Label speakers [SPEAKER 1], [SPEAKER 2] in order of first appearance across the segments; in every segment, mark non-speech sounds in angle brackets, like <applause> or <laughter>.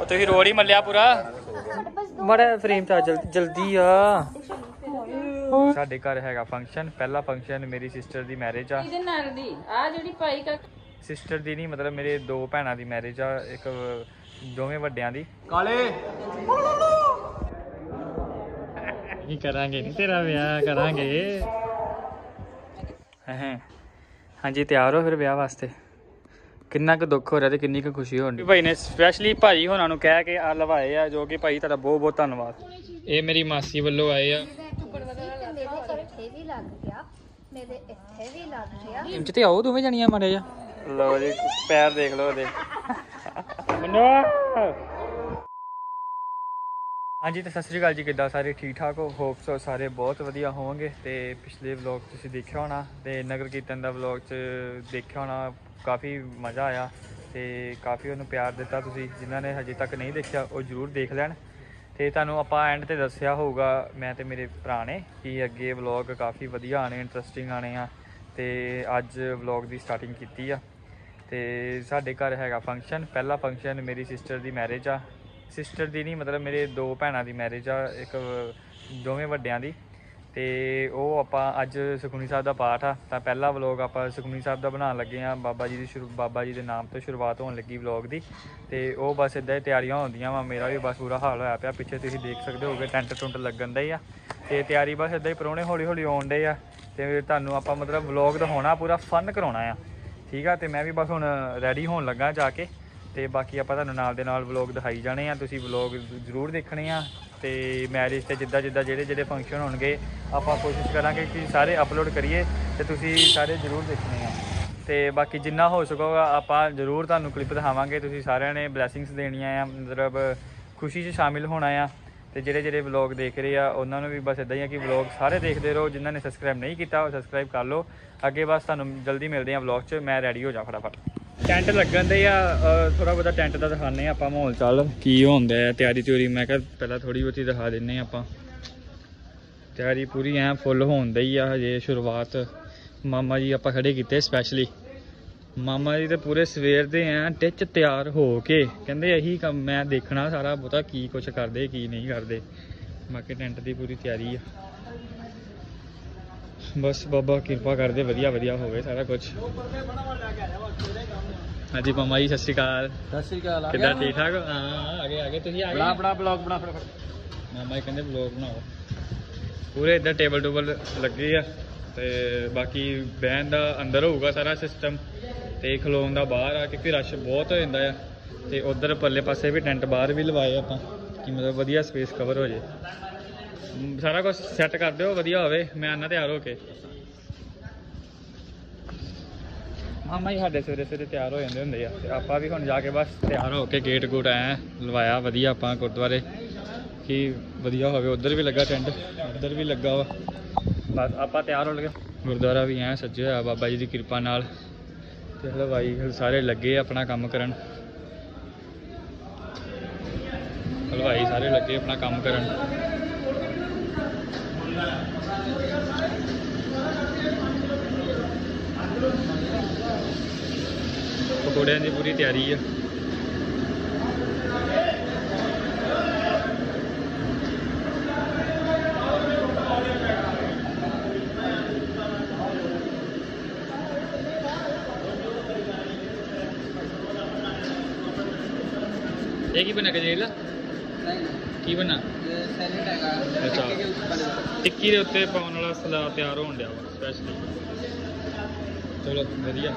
[SPEAKER 1] ਉਹ ਤੁਸੀਂ ਹੀ ਮੱਲਿਆ ਪੂਰਾ? ਮੜਾ ਫਰੇਮ ਤਾਂ ਜਲਦੀ ਜਲਦੀ ਆ। ਸਾਡੇ ਘਰ ਹੈਗਾ ਫੰਕਸ਼ਨ ਪਹਿਲਾ ਫੰਕਸ਼ਨ ਮੇਰੀ ਸਿਸਟਰ ਦੀ ਮੈਰਿਜ ਆ।
[SPEAKER 2] ਇਹਦੇ ਨਾਲ ਦੀ ਆ ਜਿਹੜੀ ਪਾਈ ਕਾ
[SPEAKER 1] ਸਿਸਟਰ ਦੀ ਨਹੀਂ ਮਤਲਬ ਮੇਰੇ ਦੋ ਭੈਣਾਂ ਦੀ ਮੈਰਿਜ ਆ ਇੱਕ ਦੋਵੇਂ ਵੱਡਿਆਂ ਦੀ। ਕਾਲੇ! ਨਹੀਂ ਕਰਾਂਗੇ ਨਹੀਂ ਤੇਰਾ ਵਿਆਹ ਕਰਾਂਗੇ? ਹਾਂ। ਹਾਂਜੀ ਤਿਆਰ ਹੋ ਫਿਰ ਵਿਆਹ ਵਾਸਤੇ। ਕਿੰਨਾ ਕੁ ਦੁੱਖ ਹੋ ਰਿਹਾ ਤੇ ਕਿੰਨੀ ਕੁ ਖੁਸ਼ੀ ਹੋ ਰਹੀ ਭਾਈ ਨੇ ਸਪੈਸ਼ਲੀ ਭਾਈ ਹੋਣਾ ਨੂੰ ਕਹਿ ਕੇ ਆ ਲਵਾਏ ਆ ਜੋ ਕਿ ਭਾਈ ਤੁਹਾਡਾ ਬਹੁਤ ਬਹੁਤ ਧੰਨਵਾਦ। ਇਹ ਮੇਰੀ ਮਾਸੀ ਵੱਲੋਂ ਆਏ ਆ।
[SPEAKER 3] ਮੇਰੇ ਇੱਥੇ ਵੀ ਲੱਗ ਗਿਆ ਮੇਰੇ ਇੱਥੇ ਵੀ ਲੱਗ ਗਿਆ
[SPEAKER 1] ਇੰਚ ਤੇ ਆਓ ਦੋਵੇਂ ਜਣੀਆਂ ਮਾਰੇ ਜਾ ਲਓ ਜੀ ਪੈਰ ਦੇਖ ਲਓ ਉਹਦੇ ਮੰਨੋ ਹਾਂਜੀ ਤੇ ਸਤਿ ਸ੍ਰੀ ਅਕਾਲ ਜੀ, ਕਿੱਦਾਂ ਸਾਰੇ ਠੀਕ ਠਾਕ ਹੋ? ਹੋਪ ਸੋ ਸਾਰੇ ਬਹੁਤ ਵਧੀਆ ਹੋਵੋਗੇ ਤੇ ਪਿਛਲੇ ਵਲੌਗ ਤੁਸੀਂ ਦੇਖਿਆ ਹੋਣਾ ਤੇ ਨਗਰ ਕੀਰਤਨ ਦਾ ਵਲੌਗ ਚ ਦੇਖਿਆ ਹੋਣਾ, ਕਾਫੀ ਮਜ਼ਾ ਆਇਆ ਤੇ ਕਾਫੀ ਉਹਨੂੰ ਪਿਆਰ ਦਿੱਤਾ ਤੁਸੀਂ, ਜਿਨ੍ਹਾਂ ਨੇ ਹਜੇ ਤੱਕ ਨਹੀਂ ਦੇਖਿਆ ਉਹ ਜਰੂਰ ਦੇਖ ਲੈਣ। ਤੇ ਤੁਹਾਨੂੰ ਆਪਾਂ ਐਂਡ ਤੇ ਦੱਸਿਆ ਹੋਊਗਾ, ਮੈਂ ਤੇ ਮੇਰੇ ਭਰਾ ਨੇ, ਕਿ ਅੱਗੇ ਵਲੌਗ ਕਾਫੀ ਵਧੀਆ ਆਣੇ ਇੰਟਰਸਟਿੰਗ ਆਣੇ ਆ ਤੇ ਅੱਜ ਵਲੌਗ ਦੀ ਸਟਾਰਟਿੰਗ ਕੀਤੀ ਆ। ਤੇ ਸਾਡੇ ਘਰ ਹੈਗਾ ਫੰਕਸ਼ਨ ਪਹਿਲਾ ਫੰਕਸ਼ਨ ਮੇਰੀ ਸਿਸਟਰ ਦੀ ਮੈਰਿਜ ਆ। ਸਿਸਟਰ ਦੀ ਨਹੀਂ, ਮਤਲਬ ਮੇਰੇ ਦੋ ਭੈਣਾਂ ਦੀ ਮੈਰਿਜ ਆ, ਇੱਕ ਦੋਵੇਂ ਵੱਡਿਆਂ ਦੀ। ਤੇ ਉਹ ਆਪਾਂ ਅੱਜ ਸੁਖਮਨੀ ਸਾਹਿਬ ਦਾ ਪਾਠ ਆ। ਤਾਂ ਪਹਿਲਾ ਵਲੌਗ ਆਪਾਂ ਸੁਖਮਨੀ ਸਾਹਿਬ ਦਾ ਬਣਾਉਣ ਲੱਗੇ ਆ। ਬਾਬਾ ਜੀ ਦੀ ਸ਼ੁਰੂ, ਬਾਬਾ ਜੀ ਦੇ ਨਾਮ ਤੋਂ ਸ਼ੁਰੂਆਤ ਹੋਣ ਲੱਗੀ ਵਲੌਗ ਦੀ। ਤੇ ਉਹ ਬਸ ਇਦਾਂ ਹੀ ਤਿਆਰੀਆਂ ਹੁੰਦੀਆਂ ਵਾ। ਮੇਰਾ ਵੀ ਬਸ ਪੂਰਾ ਹਾਲ ਹੋਇਆ ਪਿਆ। ਪਿੱਛੇ ਤੁਸੀਂ ਦੇਖ ਸਕਦੇ ਹੋਗੇ ਟੈਂਟ ਟੁੰਟ ਲੱਗਣ ਦਾ ਹੀ ਆ। ਤੇ ਤਿਆਰੀ ਬਸ ਇਦਾਂ ਹੀ ਪਰੋਣੇ ਹੌਲੀ ਹੌਲੀ ਆਉਣ ਡੇ ਆ। ਤੇ ਤੁਹਾਨੂੰ ਆਪਾਂ ਮਤਲਬ ਵਲੌਗ ਹੋਣਾ ਪੂਰਾ ਫਨ ਕਰਾਉਣਾ ਆ। ਠੀਕ ਆ? ਤੇ ਮੈਂ ਵੀ ਬਸ ਹੁਣ ਰੈਡੀ ਹੋਣ ਲੱਗਾ ਜਾ ਕੇ। ਤੇ ਬਾਕੀ ਆਪਾਂ ਤੁਹਾਨੂੰ ਨਾਲ ਦੇ ਨਾਲ ਵਲੌਗ ਦਿਖਾਈ ਜਾਣੇ ਆ, ਤੁਸੀਂ ਵਲੌਗ ਜ਼ਰੂਰ ਦੇਖਣੇ ਆ ਤੇ ਮੈਰਿਜ ਤੇ ਜਿੱਦਾਂ ਜਿੱਦਾਂ ਜਿਹੜੇ ਜਿਹੜੇ ਫੰਕਸ਼ਨ ਹੋਣਗੇ, ਆਪਾਂ ਕੋਸ਼ਿਸ਼ ਕਰਾਂਗੇ ਕਿ ਸਾਰੇ ਅਪਲੋਡ ਕਰੀਏ ਤੇ ਤੁਸੀਂ ਸਾਰੇ ਜ਼ਰੂਰ ਦੇਖਣੇ ਆ। ਤੇ ਬਾਕੀ ਜਿੰਨਾ ਹੋ ਸਕੂਗਾ ਆਪਾਂ ਜ਼ਰੂਰ ਤੁਹਾਨੂੰ ਕਲਿੱਪ ਦਿਖਾਵਾਂਗੇ, ਤੁਸੀਂ ਸਾਰਿਆਂ ਨੇ ਬਲੇਸਿੰਗਸ ਦੇਣੀਆਂ ਆ, ਮਤਲਬ ਖੁਸ਼ੀ 'ਚ ਸ਼ਾਮਿਲ ਹੋਣਾ ਆ। ਤੇ ਜਿਹੜੇ ਜਿਹੜੇ ਵਲੌਗ ਦੇਖ ਰਹੇ ਆ, ਉਹਨਾਂ ਨੂੰ ਵੀ ਬਸ ਇਦਾਂ ਹੀ ਆ ਕਿ ਵਲੌਗ ਸਾਰੇ ਦੇਖਦੇ ਰਹੋ, ਜਿਨ੍ਹਾਂ ਨੇ ਸਬਸਕ੍ਰਾਈਬ ਨਹੀਂ ਕੀਤਾ ਉਹ ਸਬਸਕ੍ਰਾਈਬ ਕਰ ਲਓ। ਅੱਗੇ ਬਸ ਤੁਹਾਨੂੰ ਜਲਦੀ ਮਿਲਦੇ ਆ ਵਲੌਗ 'ਚ, ਮੈਂ ਰੈਡੀ ਹੋ ਜਾ ਫਟਾਫਟ। ਟੈਂਟ ਲੱਗਣ ਦੇ ਆ ਥੋੜਾ ਬਹੁਤਾ ਟੈਂਟ ਦਾ ਦਿਖਾਣੇ ਆ ਆਪਾਂ ਮਾਹੌਲ ਚਾਲ, ਕੀ ਹੁੰਦਾ ਹੈ, ਤਿਆਰੀ ਤਿਉਰੀ। ਮੈਂ ਕਿਹਾ ਪਹਿਲਾਂ ਥੋੜੀ ਬਹੁਤੀ ਦਿਖਾ ਦਿੰਨੇ ਆ ਆਪਾਂ। ਤਿਆਰੀ ਪੂਰੀ ਐ ਫੁੱਲ ਹੋਣ ਦੀ ਆ ਹਜੇ ਸ਼ੁਰੂਆਤ। ਮਾਮਾ ਜੀ ਆਪਾਂ ਖੜੇ ਕੀਤੇ ਸਪੈਸ਼ਲੀ ਮਾਮਾ ਜੀ ਤੇ ਪੂਰੇ ਸਵੇਰ ਦੇ ਐ ਟਿਚ ਤਿਆਰ ਹੋ ਕੇ ਕਹਿੰਦੇ ਇਹੀ ਕੰਮ ਮੈਂ ਦੇਖਣਾ ਸਾਰਾ ਬਹੁਤਾ, ਕੀ ਕੁਝ ਕਰਦੇ, ਕੀ ਨਹੀਂ ਕਰਦੇ। ਬਾਕੀ ਟੈਂਟ ਦੀ ਪੂਰੀ ਤਿਆਰੀ ਆ। ਬਸ ਬਾਬਾ ਕਿਰਪਾ ਕਰਦੇ ਵਧੀਆ ਵਧੀਆ ਹੋਵੇ ਸਾਰਾ ਕੁਝ ਹਾਂਜੀ ਮਾਮਾ ਜੀ ਸਤਿ ਸ਼੍ਰੀ ਅਕਾਲ।
[SPEAKER 4] ਸਤਿ ਸ਼੍ਰੀ ਅਕਾਲ ਆ
[SPEAKER 1] ਕਿੱਦਾਂ ਠੀਕ ਠਾਕ ਹਾਂ? ਆ ਗਏ ਆ ਗਏ। ਤੁਸੀਂ ਆ
[SPEAKER 4] ਬਣਾ ਬਣਾ ਬਲੌਗ ਬਣਾ ਫਟਾਫਟ।
[SPEAKER 1] ਮਾਮਾ ਜੀ ਕਹਿੰਦੇ ਵਲੌਗ ਬਣਾਓ। ਪੂਰੇ ਇੱਧਰ ਟੇਬਲ ਟੂਬਲ ਲੱਗੇ ਆ ਤੇ ਬਾਕੀ ਬਹਿਣ ਦਾ ਅੰਦਰ ਹੋਊਗਾ ਸਾਰਾ ਸਿਸਟਮ ਤੇ ਖਲੋਣ ਦਾ ਬਾਹਰ ਆ ਕਿਉਂਕਿ ਰਸ਼ ਬਹੁਤ ਹੋ ਜਾਂਦਾ ਆ। ਤੇ ਉਧਰ ਪੱਲੇ ਪਾਸੇ ਵੀ ਟੈਂਟ ਬਾਹਰ ਵੀ ਲਵਾਏ ਆਪਾਂ ਕਿ ਮਤਲਬ ਵਧੀਆ ਸਪੇਸ ਕਵਰ ਹੋ ਜੇ। ਸਾਰਾ ਕੁਝ ਸੈੱਟ ਕਰ ਦਿਓ, ਵਧੀਆ ਹੋਵੇ। ਮੈਂ ਆਨਾ ਤਿਆਰ ਹੋ ਕੇ। ਮਾਮਾ ਜੀ ਸਾਡੇ ਸਵੇਰੇ ਸਵੇਰੇ ਤਿਆਰ ਹੋ ਜਾਂਦੇ ਹੁੰਦੇ ਆ। ਤੇ ਆਪਾਂ ਵੀ ਹੁਣ ਜਾ ਕੇ ਬਸ ਤਿਆਰ ਹੋ ਕੇ ਗੇਟ ਗੂਟ ਆਏ ਲਵਾਇਆ, ਵਧੀਆ ਆਪਾਂ ਗੁਰਦੁਆਰੇ। ਕਿ ਵਧੀਆ ਹੋਵੇ। ਉਧਰ ਵੀ ਲੱਗਾ ਟੈਂਟ, ਉਧਰ ਵੀ ਲੱਗਾ ਵਾ। ਬਸ ਆਪਾਂ ਤਿਆਰ ਹੋ ਲਗੇ। ਗੁਰਦੁਆਰਾ ਵੀ ਐ ਸੱਜੇ ਹੋਇਆ ਬਾਬਾ ਜੀ ਦੀ ਕਿਰਪਾ ਨਾਲ। ਤੇ ਹਲਵਾਈ ਸਾਰੇ ਲੱਗੇ ਆਪਣਾ ਕੰਮ ਕਰਨ। ਹਲਵਾਈ ਸਾਰੇ ਲੱਗੇ ਆਪਣਾ ਕੰਮ ਕਰਨ। ਪਕੌੜਿਆਂ ਦੀ ਪੂਰੀ ਤਿਆਰੀ ਆ। ਇਹ ਕੀ ਬਣਾ ਕੇ ਜੇਲਾ ਕੀ ਬਣਾ?
[SPEAKER 4] ਸੈਲਡ ਹੈਗਾ।
[SPEAKER 1] ਅੱਛਾ।
[SPEAKER 4] ਟਿੱਕੀ ਦੇ
[SPEAKER 1] ਉੱਤੇ ਪਾਉਣ ਵਾਲਾ ਸਲਾਦ ਤਿਆਰ ਹੋਣ ਡਿਆ ਵਾ ਸਪੈਸ਼ਲੀ ਚਲੋ, ਵਧੀਆ।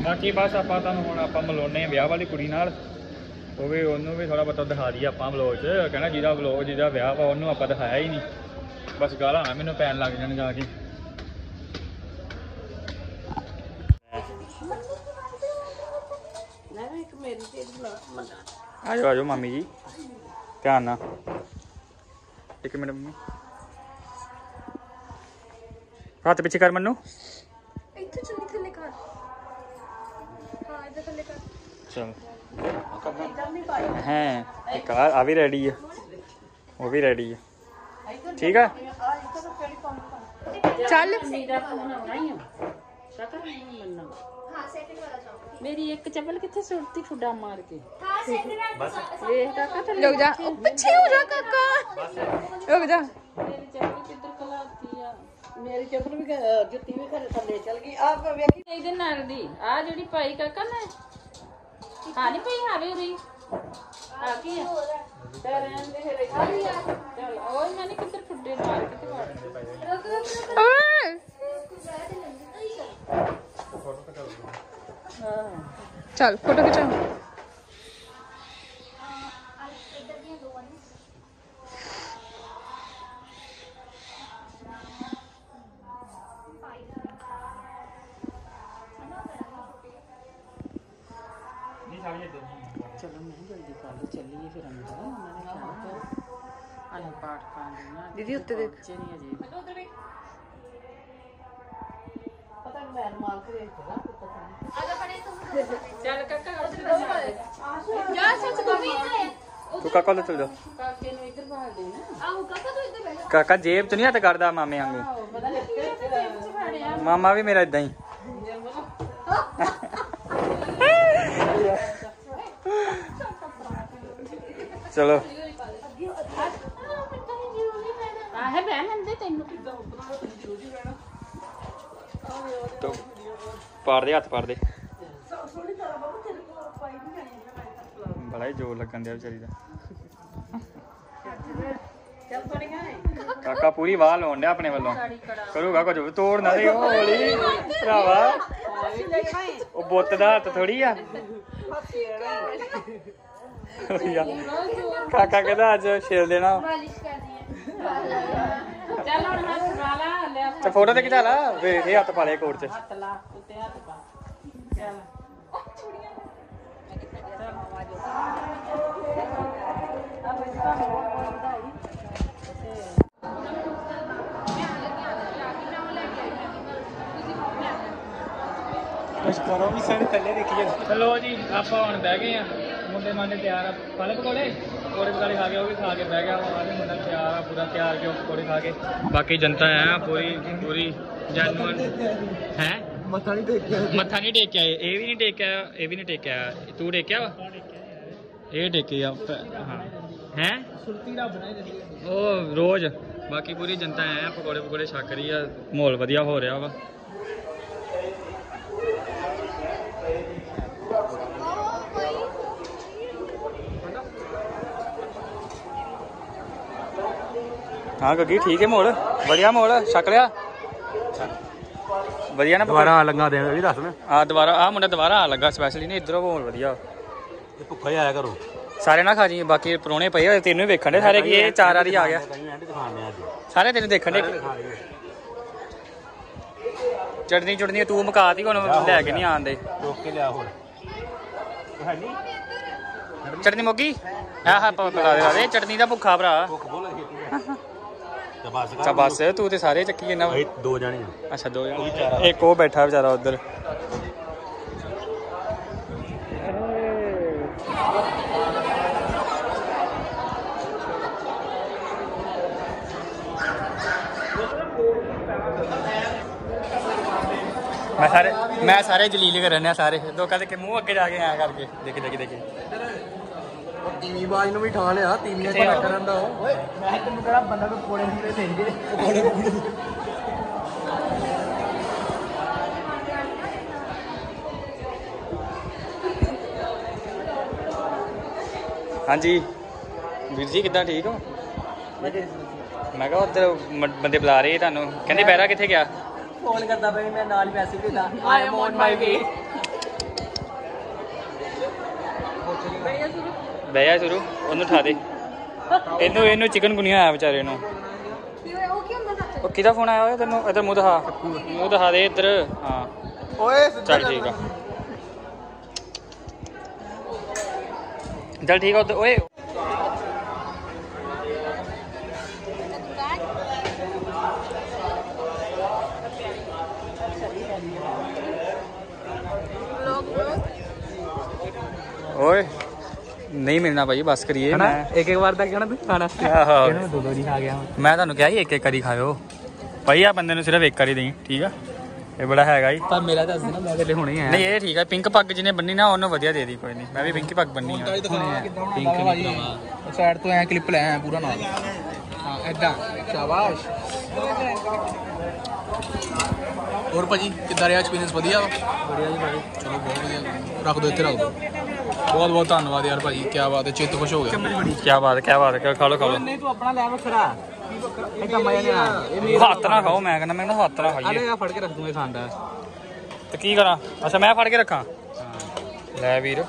[SPEAKER 1] ਬਾਕੀ ਬਸ ਆਪਾਂ ਤੁਹਾਨੂੰ ਹੁਣ ਆਪਾਂ ਮਿਲਾਉਣੇ ਆ ਵਿਆਹ ਵਾਲੀ ਕੁੜੀ ਨਾਲ। ਉਹ ਵੀ, ਉਹਨੂੰ ਵੀ ਥੋੜਾ ਬਹੁਤਾ ਦਿਖਾ ਦਈਏ ਆਪਾਂ ਵਲੋਗ 'ਚ। ਕਹਿੰਦਾ ਜਿਹਦਾ ਵਲੋਗ ਜਿਹਦਾ ਵਿਆਹ ਵਾ, ਉਹਨੂੰ ਆਪਾਂ ਦਿਖਾਇਆ ਹੀ ਨਹੀਂ। ਬਸ ਗਾਲਾਂ ਨਾ ਮੈਨੂੰ ਪੈਣ ਲੱਗ ਜਾਣ ਜਾ ਕੇ। ਆਜੋ ਆਜੋ ਮਾਮੀ ਜੀ। ਧਿਆਨ ਨਾਲ। ਇੱਕ ਮਿੰਟ ਮੰਮੀ। ਹੱਥ ਪਿੱਛੇ ਕਰ ਮੈਨੂੰ
[SPEAKER 3] ਇੱਥੇ ਚੁੰਨੀ ਥੱਲੇ ਕਰ ਹਾਂ ਇਹਦੇ ਥੱਲੇ ਕਰ
[SPEAKER 1] ਚਲ
[SPEAKER 2] ਇਦਾਂ ਨਹੀਂ ਪਾਈ
[SPEAKER 1] ਹੈ ਇੱਕ ਆ ਆ ਵੀ ਰੈਡੀ ਆ ਉਹ ਵੀ ਰੈਡੀ ਆ ਠੀਕ ਆ
[SPEAKER 2] ਚੱਲ ਮੇਰਾ ਫੋਨ ਆਉਣਾ ਹੀ ਆ ਸ਼ਕਰ ਨਹੀਂ ਮੰਨਣਾ ਮੇਰੀ ਚੱਪਲ
[SPEAKER 5] ਵੀ ਘ- ਜੁੱਤੀ ਵੀ ਘਰੇ ਥੱਲੇ ਚਲ ਗਈ। ਆ ਵੇਖੀ
[SPEAKER 2] ਇਹਦੇ ਨਾਲ ਦੀ। ਆ ਜਿਹੜੀ ਪਾਈ ਕਾਕਾ ਨੇ। ਹਾਂ ਨਹੀਂ ਪਈ ਹਾਵੇ ਉਰੀ ਆ ਕੀ ਆ? ਤੇ ਰਹਿਣ ਦੇ ਇੱਥੇ ਚਲ ਉਹ ਮੈਂ ਨਹੀਂ ਕਿੱਧਰ ਠੁੱਡੇ ਮਾਰ ਕੇ ਤੇ ਵਾੜ
[SPEAKER 3] ਰੁਕ ਰੁਕ ਰੁਕ
[SPEAKER 6] ਓਏ ਚੱਲ ਫੋਟੋ ਖਿਚਾ।
[SPEAKER 2] ਚਲੋ ਮੈਂ ਜਲਦੀ ਕਰ ਲਓ ਚੱਲੀਏ ਫਿਰ ਅੰਦਰ। ਉਹਨਾਂ ਨੇ ਕਿਹਾ ਅਸੀਂ ਪਾਠ ਕਰਦੇ ਨਾ
[SPEAKER 6] ਦੀਦੀ ਉੱਤੇ ਦੇਖ।
[SPEAKER 2] ਬੱਚੇ ਨਹੀਂ ਅਜੇ।
[SPEAKER 5] ਪਤਾ ਨੀ ਮੈਂ ਮਾਲ ਕਰੇ ਚਲਾ
[SPEAKER 3] ਆਜਾ ਪੜੇ ਤੂੰ।
[SPEAKER 2] ਚੱਲ ਕਾਕਾ
[SPEAKER 3] ਜਾ। ਸੱਚ ਤੂੰ ਵੀ ਇੱਥੇ
[SPEAKER 1] ਤੂੰ ਕਾਕਾ ਲੈ ਚਲ ਜਾ।
[SPEAKER 2] ਕਾਕੇ ਨੂੰ ਇੱਧਰ ਬਾਹਰ ਦੇ ਨਾ।
[SPEAKER 3] ਆਹੋ ਕਾਕਾ ਤੂੰ ਇੱਧਰ ਬੈਠ
[SPEAKER 1] ਕਾਕਾ ਜੇਬ ਚ ਨਹੀਂ ਹੱਥ ਕਰਦਾ ਮਾਮੇ ਵਾਂਗੂ।
[SPEAKER 2] ਨਹੀਂ
[SPEAKER 1] ਮਾਮਾ ਵੀ ਮੇਰਾ ਇਦਾਂ ਹੀ। <laughs> ਚਲੋ।
[SPEAKER 2] ਆਹ ਬਹਿ ਮੰਦੇ ਤੈਨੂੰ।
[SPEAKER 1] ਤੋ ਪਾੜ ਦੇ ਹੱਥ ਪਾੜ ਦੇ। ਬੜਾ ਹੀ ਜ਼ੋਰ ਲੱਗਣ ਦਿਆ ਵਿਚਾਰੀ ਦਾ। ਕਾਕਾ ਪੂਰੀ ਵਾਹ ਲਾਉਣ ਡਿਆ ਆਪਣੇ ਵੱਲੋਂ। ਕਰੂਗਾ ਕੁਝ ਤੋੜ ਨਾ ਦੇ। ਹੌਲੀ ਭਰਾਵਾ। ਉਹ ਬੁੱਤ ਦਾ ਹੱਥ ਥੋੜੀ ਆ। ਕਾਕਾ ਕਹਿੰਦਾ ਅੱਜ ਛੇਲ ਦੇਣਾ।
[SPEAKER 3] ਮਾਲਿਸ਼ ਕਰਦੀ ਹੈ।
[SPEAKER 2] ਚੱਲ ਹੁਣ ਹੱਥ ਲਾ ਲਾ ਲੈ
[SPEAKER 1] ਤੇ ਫੋਟੋ ਤੇ ਖਿਚਾ ਲਾ? ਵੇਖ ਇਹ ਹੱਥ ਪਾ ਕੋਟ ਚ।
[SPEAKER 2] ਹੱਥ ਲਾ ਉੱਤੇ ਹੱਥ ਪਾ। ਚੱਲ।
[SPEAKER 1] ਕੁਛ ਕਰੋ ਵੀ ਸਾਰੇ ਥੱਲੇ ਦੇਖੀ ਜਾ ਚਲੋ ਜੀ ਆਪਾਂ ਹੁਣ ਬਹਿ ਗਏ ਆ ਮੁੰਡੇ ਮਾਂਡੇ ਤਿਆਰ ਆ। ਪਾਲੇ ਪਕੌੜੇ? ਪਕੌੜੇ ਪਕਾੜੇ ਖਾ ਕੇ ਉਹ ਵੀ ਖਾ ਕੇ ਬਹਿ ਗਿਆ ਵਾ ਆਲੇ ਮੁੰਡਾ ਤਿਆਰ ਆ ਪੂਰਾ ਤਿਆਰ ਕੇ ਪਕੌੜੇ ਖਾ ਕੇ। ਬਾਕੀ ਜਨਤਾ ਆ ਪੂਰੀ ਪੂਰੀ ਜੈਨੂਅਨ ਹੈ?
[SPEAKER 4] ਮੱਥਾ ਨਹੀਂ ਟੇਕਿਆ।
[SPEAKER 1] ਮੱਥਾ ਨਹੀਂ ਟੇਕਿਆ ਇਹ ਵੀ ਨਹੀਂ ਟੇਕਿਆ ਇਹ ਵੀ ਨਹੀਂ ਟੇਕਿਆ। ਤੂੰ ਟੇਕਿਆ ਵਾ? ਇਹ ਟੇਕਿਆ ਪ- ਹਾਂ। ਹੈ?
[SPEAKER 4] ਸੁਰਤੀ ਰੱਬ ਨੇ
[SPEAKER 1] ਉਹ ਰੋਜ਼। ਬਾਕੀ ਪੂਰੀ ਜਨਤਾ ਆਇਆ ਪਕੌੜੇ ਪਕੌੜੇ ਛਕ ਰਹੀ ਆ ਮਾਹੌਲ ਵਧੀਆ ਹੋ ਰਿਹਾ ਵਾ। ਹਾਂ ਗੱਗੀ ਠੀਕ ਹੈ ਮਾਹੌਲ ਵਧੀਆ ਮਾਹੌਲ ਛਕ ਲਿਆ ਵਧੀਆ ਨਾ
[SPEAKER 7] ਦੁਬਾਰਾ ਲੰਗਾ ਦੇ ਵੀ ਦੱਸ ਨਾ
[SPEAKER 1] ਆ ਦੁਬਾਰਾ ਆ ਮੁੰਡਾ ਦੁਬਾਰਾ ਆ ਲੱਗਾ ਸਪੈਸ਼ਲੀ ਨੇ ਇਧਰੋਂ ਮਾਹੌਲ ਵਧੀਆ
[SPEAKER 7] ਇਹ ਭੁੱਖਾ ਹੀ ਆਇਆ ਕਰੋ
[SPEAKER 1] ਸਾਰੇ ਨਾ ਖਾ ਜੀ ਬਾਕੀ ਪਰੋਣੇ ਪਏ ਹੋਏ ਤੈਨੂੰ ਹੀ ਵੇਖਣ ਦੇ ਸਾਰੇ ਕੀ ਇਹ ਚਾਰ ਵਾਰੀ ਆ ਗਿਆ
[SPEAKER 7] ਕਹੀਂ ਐਂਡ ਦਿਖਾਣੇ ਅੱਜ
[SPEAKER 1] ਸਾਰੇ ਤੈਨੂੰ ਦੇਖਣ ਦੇ
[SPEAKER 7] ਖਾ ਲਈਏ
[SPEAKER 1] ਚਟਨੀ ਚੁਟਨੀ ਤੂੰ ਮਕਾਤੀ ਹੁਣ ਲੈ ਕੇ ਨਹੀਂ ਆਂਦੇ
[SPEAKER 7] ਚੁੱਕ ਕੇ ਲਿਆ ਹੋਰ ਉਹ ਹੈ ਨਹੀਂ
[SPEAKER 1] ਚਟਨੀ ਮੋਗੀ ਆਹ ਪਕਾ ਦੇ ਦੇ ਚਟਨੀ ਦਾ ਭੁੱਖਾ ਭਰਾ
[SPEAKER 7] ਭੁੱਖ ਬੋਲ ਖੇਤੀ ਤਾਂ ਬਸ ਕਰ
[SPEAKER 1] ਚਾ ਬਸ ਤੂੰ ਤੇ ਸਾਰੇ ਚੱਕੀ ਇਹਨਾਂ
[SPEAKER 7] ਅਸੀਂ ਦੋ ਜਾਣੇ ਆ
[SPEAKER 1] ਅੱਛਾ ਦੋ
[SPEAKER 7] ਉਹ
[SPEAKER 1] ਜਣੇ
[SPEAKER 7] ਵਿਚਾਰਾ।
[SPEAKER 1] ਇੱਕ ਉਹ ਬੈਠਾ ਵਿਚਾਰਾ ਉਧਰ ਮੈਂ ਸਾਰੇ ਮੈਂ ਸਾਰੇ ਜਲੀਲ ਕਰਨ ਆ ਸਾਰੇ ਲੋਕਾਂ
[SPEAKER 4] ਟੀਵੀ ਬਾਜ ਨੂੰ ਵੀ ਠਾ ਲਿਆ ਟੀਵੀ
[SPEAKER 1] ਕਿੱਥੇ ਆ?
[SPEAKER 4] ਕਰਨ ਦਾ ਓਏ ਮੈਂ ਤੈਨੂੰ ਕਿਹੜਾ ਬੰਦਾ ਕੋ ਕੋੜੇ ਪੂਰੇ ਦੇ ਦੇ।
[SPEAKER 1] ਹਾਂਜੀ। ਵੀਰ ਜੀ ਕਿੱਦਾਂ ਠੀਕ ਹੋ? ਮੈਂ ਕਿਹਾ ਉੱਧਰ ਬੰਦੇ ਬੁਲਾ ਰਹੇ ਤੁਹਾਨੂੰ। ਕਹਿੰਦੇ ਬੈਰਾ ਕਿੱਥੇ ਗਿਆ?
[SPEAKER 5] ਫੋਨ ਕਰਦਾ ਬਈ ਮੈਂ ਨਾਲ ਹੀ ਮੈਸੇਜ ਭੇਜਦਾ ਆਈ ਐਮ ਔਨ ਮਾਈ ਵੇ
[SPEAKER 1] ਬਹਿ ਜਾ ਸ਼ੁਰੂ ਉਹਨੂੰ ਉਠਾ ਦੇ ਇਹਨੂੰ ਇਹਨੂੰ ਚਿਕਨ ਗੁਨੀਆ ਆਇਆ ਵਿਚਾਰੇ ਨੂੰ
[SPEAKER 3] ਕੀ ਹੋਇਆ ਉਹ ਕੀ ਹੁੰਦਾ ਸੱਚ
[SPEAKER 1] ਉਹ ਕਿਹਦਾ ਫੋਨ ਆਇਆ ਹੋਇਆ ਤੈਨੂੰ ਇੱਧਰ ਮੂੰਹ ਦਿਖਾ ਮੂੰਹ ਦਿਖਾ ਦੇ ਇੱਧਰ ਹਾਂ
[SPEAKER 4] ਓਏ
[SPEAKER 1] ਚੱਲ ਠੀਕ ਆ ਚੱਲ ਠੀਕ ਆ ਉੱਧਰ ਓਏ ਓਏ ਨਹੀਂ ਮਿਲਣਾ ਭਾਈ ਬਸ ਕਰੀਏ। ਮੈਂ
[SPEAKER 4] ਇੱਕ ਇੱਕ ਵਾਰ ਦਾ ਕਹਿਣਾ ਤੂੰ? ਖਾਣਾ
[SPEAKER 1] ਆਹੋ
[SPEAKER 4] ਦੋ ਦੋ ਨਹੀਂ ਖਾ ਗਿਆ
[SPEAKER 1] ਮੈਂ? ਤੁਹਾਨੂੰ ਕਿਹਾ ਸੀ ਇੱਕ ਇੱਕ ਵਾਰੀ ਖਾਇਓ। ਭਾਈ ਆ ਬੰਦੇ ਨੂੰ ਸਿਰਫ ਇੱਕ ਵਾਰੀ ਦੇਈ ਠੀਕ ਆ? ਇਹ ਬੜਾ ਹੈਗਾ ਹੀ
[SPEAKER 4] ਪਰ ਮੇਰਾ ਦੱਸ ਦੇਣਾ ਮੈਂ ਤੇ ਹੁਣੇ ਆਇਆ।
[SPEAKER 1] ਨਹੀਂ ਇਹ ਠੀਕ ਹੈ ਪਿੰਕ ਪੱਗ ਜਿਹਨੇ ਬੰਨੀ ਨਾ ਉਹਨੂੰ ਵਧੀਆ ਦੇ ਦੀ ਕੋਈ ਨਹੀਂ। ਮੈਂ ਵੀ ਪਿੰਕੀ ਪੱਗ ਬੰਨੀ ਆ।
[SPEAKER 4] ਪਿੰਕ ਨਹੀਂ ਸਾਈਡ ਤੋਂ ਐ ਕਲਿੱਪ ਲੈ ਆਇਆ ਪੂਰਾ ਨਾਲ। ਹਾਂ ਐਦਾਂ ਸ਼ਾਬਾਸ਼। ਹੋਰ ਭਾਜੀ ਕਿੱਦਾਂ ਰਿਹਾ ਐਕਸਪੀਰੀਅੰਸ ਵਧੀਆ ਵਾ?
[SPEAKER 1] ਵਧੀਆ ਜੀ ਭਾਈ।
[SPEAKER 4] ਚਲੋ ਬਹੁਤ ਵਧੀਆ। ਰੱਖ ਦੋ ਇੱਥੇ ਰੱਖ ਦੋ। ਬਹੁਤ ਬਹੁਤ ਧੰਨਵਾਦ ਯਾਰ ਭਾਜੀ ਕੀ ਬਾਤ ਹੈ ਚਿੱਤ ਖੁਸ਼ ਹੋ ਗਿਆ।
[SPEAKER 1] ਕੀ ਬਾਤ ਕੀ ਬਾਤ ਹੈ ਖਾ ਲੋ ਖਾ ਲੋ
[SPEAKER 4] ਨਹੀਂ ਤੂੰ ਆਪਣਾ ਲੈ ਵੱਖਰਾ ਇਹ ਕੰਮ ਆਇਆ। ਨਹੀਂ ਆ
[SPEAKER 1] ਹੱਥ ਨਾ ਖਾਓ ਮੈਂ ਕਹਿੰਦਾ ਮੈਂ ਕਹਿੰਦਾ ਹੱਥ ਨਾ ਖਾਈਏ।
[SPEAKER 4] ਅਰੇ ਆ ਫੜ ਕੇ ਰੱਖ ਦੂੰਗੇ ਖਾਂਦਾ।
[SPEAKER 1] ਤੇ ਕੀ ਕਰਾਂ? ਅੱਛਾ ਮੈਂ ਫੜ ਕੇ ਰੱਖਾਂ? ਲੈ ਵੀਰ।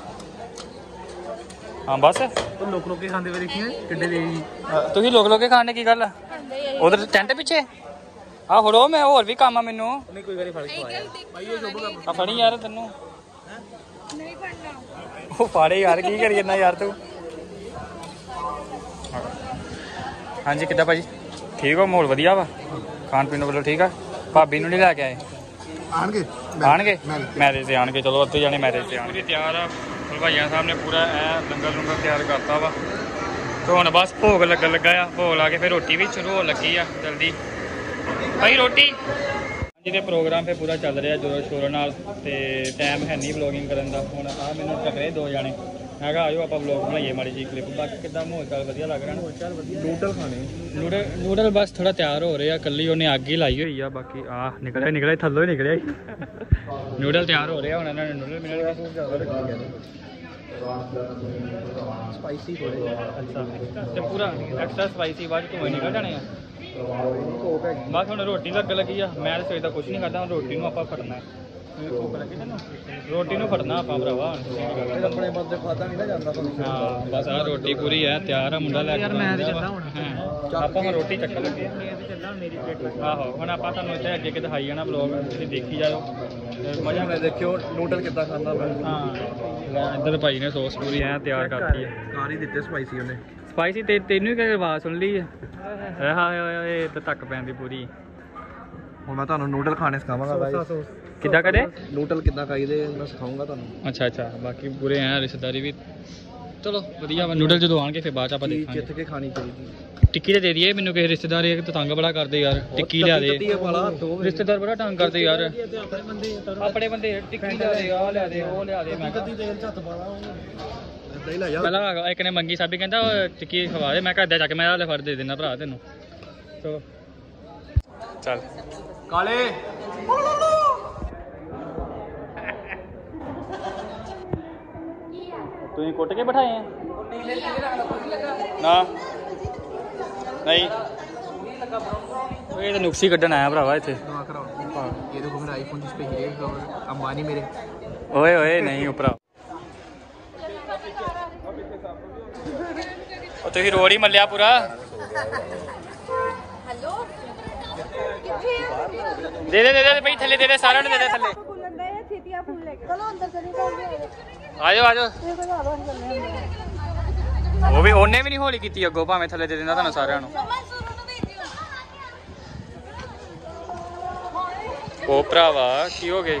[SPEAKER 1] ਹਾਂ ਬਸ।
[SPEAKER 4] ਤੂੰ ਲੋਕ ਲੋਕ ਕੇ ਖਾਂਦੇ ਵੇ ਦੇਖੀਏ ਕਿੱਡੇ ਦੇ
[SPEAKER 1] ਤੁਸੀਂ ਲੋਕ ਲੋਕੇ ਖਾਣੇ ਕੀ ਗੱਲ? ਉਧਰ ਟੈਂਟ ਪਿੱਛੇ? ਆ ਫੜੋ ਮੈਂ ਹੋਰ ਵੀ ਕੰਮ ਆ ਮੈਨੂੰ।
[SPEAKER 4] ਨਹੀਂ ਕੋਈ ਵਾਰੀ ਫੜ ਕੇ ਆਇਆ। ਭਾਈ ਇਹ ਸ਼ੁਭ ਕੰਮ
[SPEAKER 1] ਆ। ਫੜੀ ਯਾਰ ਤੈਨੂੰ। ਉਹ ਫਾੜੇ ਯਾਰ ਕੀ ਕਰੀ ਜੰਨਾ ਯਾਰ ਤੂੰ? ਹਾਂਜੀ ਕਿੱਦਾਂ ਭਾਜੀ? ਠੀਕ ਹੋ ਮਾਹੌਲ ਵਧੀਆ ਵਾ? ਖਾਣ ਪੀਣ ਵੱਲੋਂ ਠੀਕ ਆ? ਭਾਬੀ ਨੂੰ ਨਹੀਂ ਲੈ ਕੇ ਆਏ?
[SPEAKER 8] ਆਣਗੇ।
[SPEAKER 1] ਆਣਗੇ? ਮੈਰਿਜ ਤੇ। ਆਣਗੇ ਚਲੋ ਅੱਧੇ ਜਾਣੇ ਮੈਰਿਜ ਤੇ ਆਣਗੇ। ਤਿਆਰ ਆ ਹਲਵਾਈਆਂ ਸਾਹਿਬ ਨੇ ਪੂਰਾ ਐ ਲੰਗਰ ਲੰਗਰ ਤਿਆਰ ਕਰਤਾ ਵਾ। ਤੇ ਹੁਣ ਬਸ ਭੋਗ ਲੱਗਣ ਲੱਗਾ ਆ ਭੋਗ ਲਾ ਕੇ ਫਿਰ ਰੋਟੀ ਵੀ ਸ਼ੁਰੂ ਹੋਣ ਲੱਗੀ ਆ ਜਲਦੀ। ਭਾਈ ਰੋਟੀ? ਜਿਹਦੇ ਪ੍ਰੋਗਰਾਮ ਫੇ ਪੂਰਾ ਚੱਲ ਰਿਹਾ ਜੋਰੋ ਸ਼ੋਰ ਨਾਲ ਤੇ ਟਾਈਮ ਹੈ ਨਹੀਂ ਵਲੋਗਿੰਗ ਕਰਨ ਦਾ। ਹੁਣ ਆ ਮੈਨੂੰ ਟਕਰੇ ਦੋ ਜਾਣੇ। ਮੈਂ ਕਿਹਾ ਆਜੋ ਆਪਾਂ ਵਲੋਗ ਬਣਾਈਏ ਮਾੜੀ ਜੀ ਕਲਿੱਪ ਬਾਕੀ ਕਿੱਦਾਂ ਮਾਹੌਲ ਚਾਲ ਵਧੀਆ ਲੱਗ ਰਿਹਾ ਨਾ? ਚੱਲ ਵਧੀਆ। ਨੂਡਲ ਖਾਣੇ। ਨੂਡਲ ਨੂਡਲ ਬਸ ਥੋੜਾ ਤਿਆਰ ਹੋ ਰਹੇ। ਆ ਕੱਲੀ ਉਹਨੇ ਅੱਗ ਹੀ ਲਾਈ ਹੋਈ ਆ ਬਾਕੀ ਆ ਨਿਕਲਿਆ ਨਿਕਲਿਆ ਥੱਲੋਂ ਹੀ ਨਿਕਲਿਆ ਨੂਡਲ ਤਿਆਰ ਹੋ ਰਹੇ ਹੁਣ ਇਹਨਾਂ ਨੇ ਨੂਡਲ ਮਿਲਣਗੇ
[SPEAKER 4] ਸਪਾਈਸੀ ਥੋੜੇ
[SPEAKER 1] ਅੱਛਾ। ਤੇ ਪੂਰਾ ਐਕਸਟਰਾ ਸਪਾਈਸੀ ਬਾਅਦ ਤੋਂ ਨਿਕਲ ਜਾਣੇ ਆ। ਬਸ ਹੁਣ ਰੋਟੀ ਲੱਗ ਲੱਗੀ ਆ। ਮੈਂ ਤਾਂ ਸਵੇਰ ਦਾ ਕੁਝ ਨਹੀਂ ਕਰਦਾ ਹੁਣ ਰੋਟੀ ਨੂੰ ਆਪਾਂ ਫੜਨਾ। ਰੋਟੀ ਨੂੰ ਫੜਨਾ ਆਪਾਂ ਭਰਾਵਾ।
[SPEAKER 4] ਆਪਣੇ ਬੰਦੇ ਖਾਦਾ ਨਹੀਂ ਨਾ ਜਾਂਦਾ
[SPEAKER 1] ਹਾਂ ਬਸ ਆ ਰੋਟੀ ਪੂਰੀ ਹੈ ਤਿਆਰ ਆ ਮੁੰਡਾ ਲੈ ਕੇ ਮੈਂ ਤੇ ਚੱਲਦਾ ਹੁਣ। ਆਪਾਂ ਹੁਣ ਰੋਟੀ ਚੱਕਣ ਲੱਗੇ ਆਹੋ ਹੁਣ ਆਪਾਂ ਤੁਹਾਨੂੰ ਇੱਥੇ ਅੱਗੇ ਅੱਗੇ ਦਿਖਾਈ ਜਾਣਾ ਵਲੌਗ ਤੁਸੀਂ ਦੇਖੀ ਜਾਓ ਮਜ਼ਾ
[SPEAKER 4] ਮੈਂ ਦੇਖਿਓ ਨੂਡਲ ਕਿੱਦਾਂ ਖਾਂਦਾ ਮੈਂ।
[SPEAKER 1] ਹਾਂ ਲੈ ਇੱਧਰ ਭਾਈ ਨੇ ਸੌਸ ਪੂਰੀ ਐ ਤਿਆਰ ਕਰਤੀ ਹੈ
[SPEAKER 4] ਕਾਰ ਹੀ ਦਿੱਤੇ ਸਪਾਈਸੀ ਉਹਨੇ।
[SPEAKER 1] ਸਪਾਈਸੀ ਤੇ ਤੈਨੂੰ ਹੀ ਕਿ ਆਵਾਜ਼ ਸੁਣ ਲਈ ਹੈ ਹਾਏ ਹਾਏ ਹਾਏ ਹਾਏ ਤੇ ਤੱਕ ਪੈਂਦੀ ਪੂਰੀ।
[SPEAKER 4] ਹੁਣ ਮੈਂ ਤੁਹਾਨੂੰ ਨੂਡਲ ਖਾਣੇ ਸਿਖਾਵਾਂਗਾ ਬਾਈ।
[SPEAKER 1] ਕਿੱਦਾਂ ਕਰੇ?
[SPEAKER 4] ਨੂਡਲ ਕਿੱਦਾਂ ਖਾਈਦੇ ਮੈਂ ਸਿਖਾਉਂਗਾ ਤੁਹਾਨੂੰ।
[SPEAKER 1] ਅੱਛਾ ਅੱਛਾ ਬਾਕੀ ਪੂਰੇ ਐ ਰਿਸ਼ਤੇਦਾਰੀ ਵੀ ਚਲੋ ਵਧੀਆ ਵਾ ਨੂਡਲ ਜਦੋਂ ਆਣਗੇ ਫਿਰ ਬਾਅਦ ਚ ਆਪਾਂ ਦੇਖਾਂਗੇ।
[SPEAKER 4] ਚਿੱਤ ਕੇ ਖਾਣੀ ਚਾਹੀਦੀ
[SPEAKER 1] ਟਿੱਕੀ ਤੇ ਦੇ ਦਈਏ ਮੈਨੂੰ ਕਿਸੇ ਰਿਸ਼ਤੇਦਾਰ ਇੱਕ ਤਾਂ ਤੰਗ ਬੜਾ ਕਰਦੇ ਯਾਰ ਟਿੱਕੀ ਲਿਆ ਦੇ। ਰਿਸ਼ਤੇਦਾਰ ਬੜਾ ਤੰਗ ਕਰਦੇ ਯਾਰ। ਆਪਣੇ ਬੰਦੇ ਟਿੱਕੀ ਲਿਆ ਦੇ ਆ ਲਿਆ ਦੇ ਉਹ ਲਿਆ ਦੇ ਮੈਂ ਕਿਹਾ।
[SPEAKER 4] ਤੇਲ ਝੱਤ ਜਾ
[SPEAKER 1] ਪਹਿਲਾਂ ਇੱਕ ਨੇ ਮੰਗੀ ਸਾਬੀ ਕਹਿੰਦਾ ਉਹ ਟਿੱਕੀ ਖਵਾ ਦੇ ਮੈਂ ਘਰ ਦੇ ਜਾ ਕੇ ਮੈਂ ਹਲੇ ਫੜ ਦੇ ਦਿੰਦਾ ਭਰਾ ਤੈਨੂੰ ਸੋ ਚੱਲ
[SPEAKER 4] ਕਾਲੇ
[SPEAKER 1] ਤੁਸੀਂ ਕੁੱਟ ਕੇ ਬਿਠਾਏ ਆ ਨਾ ਨਹੀਂ ਇਹ ਤਾਂ ਨੁਕਸੀ ਕੱਢਣ ਆਇਆ ਭਰਾਵਾ ਇੱਥੇ
[SPEAKER 4] ਇਹ ਦੇਖੋ ਮੇਰਾ ਆਈਫੋਨ ਜਿਸ ਪੇ ਹੀਰੇ ਕਵਰ ਅੰਬਾਨੀ ਮੇਰੇ
[SPEAKER 1] ਓਏ ਓਏ ਨਹੀਂ ਉਪਰਾ ਤੁਸੀਂ ਰੋੜ ਹੀ ਮੱਲਿਆ ਪੂਰਾ।
[SPEAKER 3] ਹੈਲੋ? ਕਿੱਥੇ
[SPEAKER 1] ਦੇ ਦੇ ਦੇ ਦੇ ਬਈ ਥੱਲੇ ਦੇ ਦੇ ਸਾਰਿਆਂ ਨੂੰ ਦੇ ਦੇ ਥੱਲੇ।
[SPEAKER 3] ਫੁੱਲਣ ਦਾ ਛੇਤੀ ਆ ਫੁੱਲ ਲੈ ਕੇ। ਚਲੋ ਅੰਦਰ ਚਲੀ ਜਾਂਦੇ
[SPEAKER 1] ਆਜੋ ਆਜੋ।
[SPEAKER 3] ਇਹ ਕੋਈ ਹਾਲੋ ਚੱਲਦੇ ਹੁੰਦੇ
[SPEAKER 1] ਉਹ ਵੀ ਉਹਨੇ ਵੀ ਨਹੀਂ ਹੌਲੀ ਕੀਤੀ ਅੱਗੋਂ ਭਾਵੇਂ ਥੱਲੇ ਦੇ ਦਿੰਦਾ ਤੁਹਾਨੂੰ ਸਾਰਿਆਂ ਨੂੰ। ਉਹ ਭਰਾਵਾ ਕੀ ਹੋ ਗਏ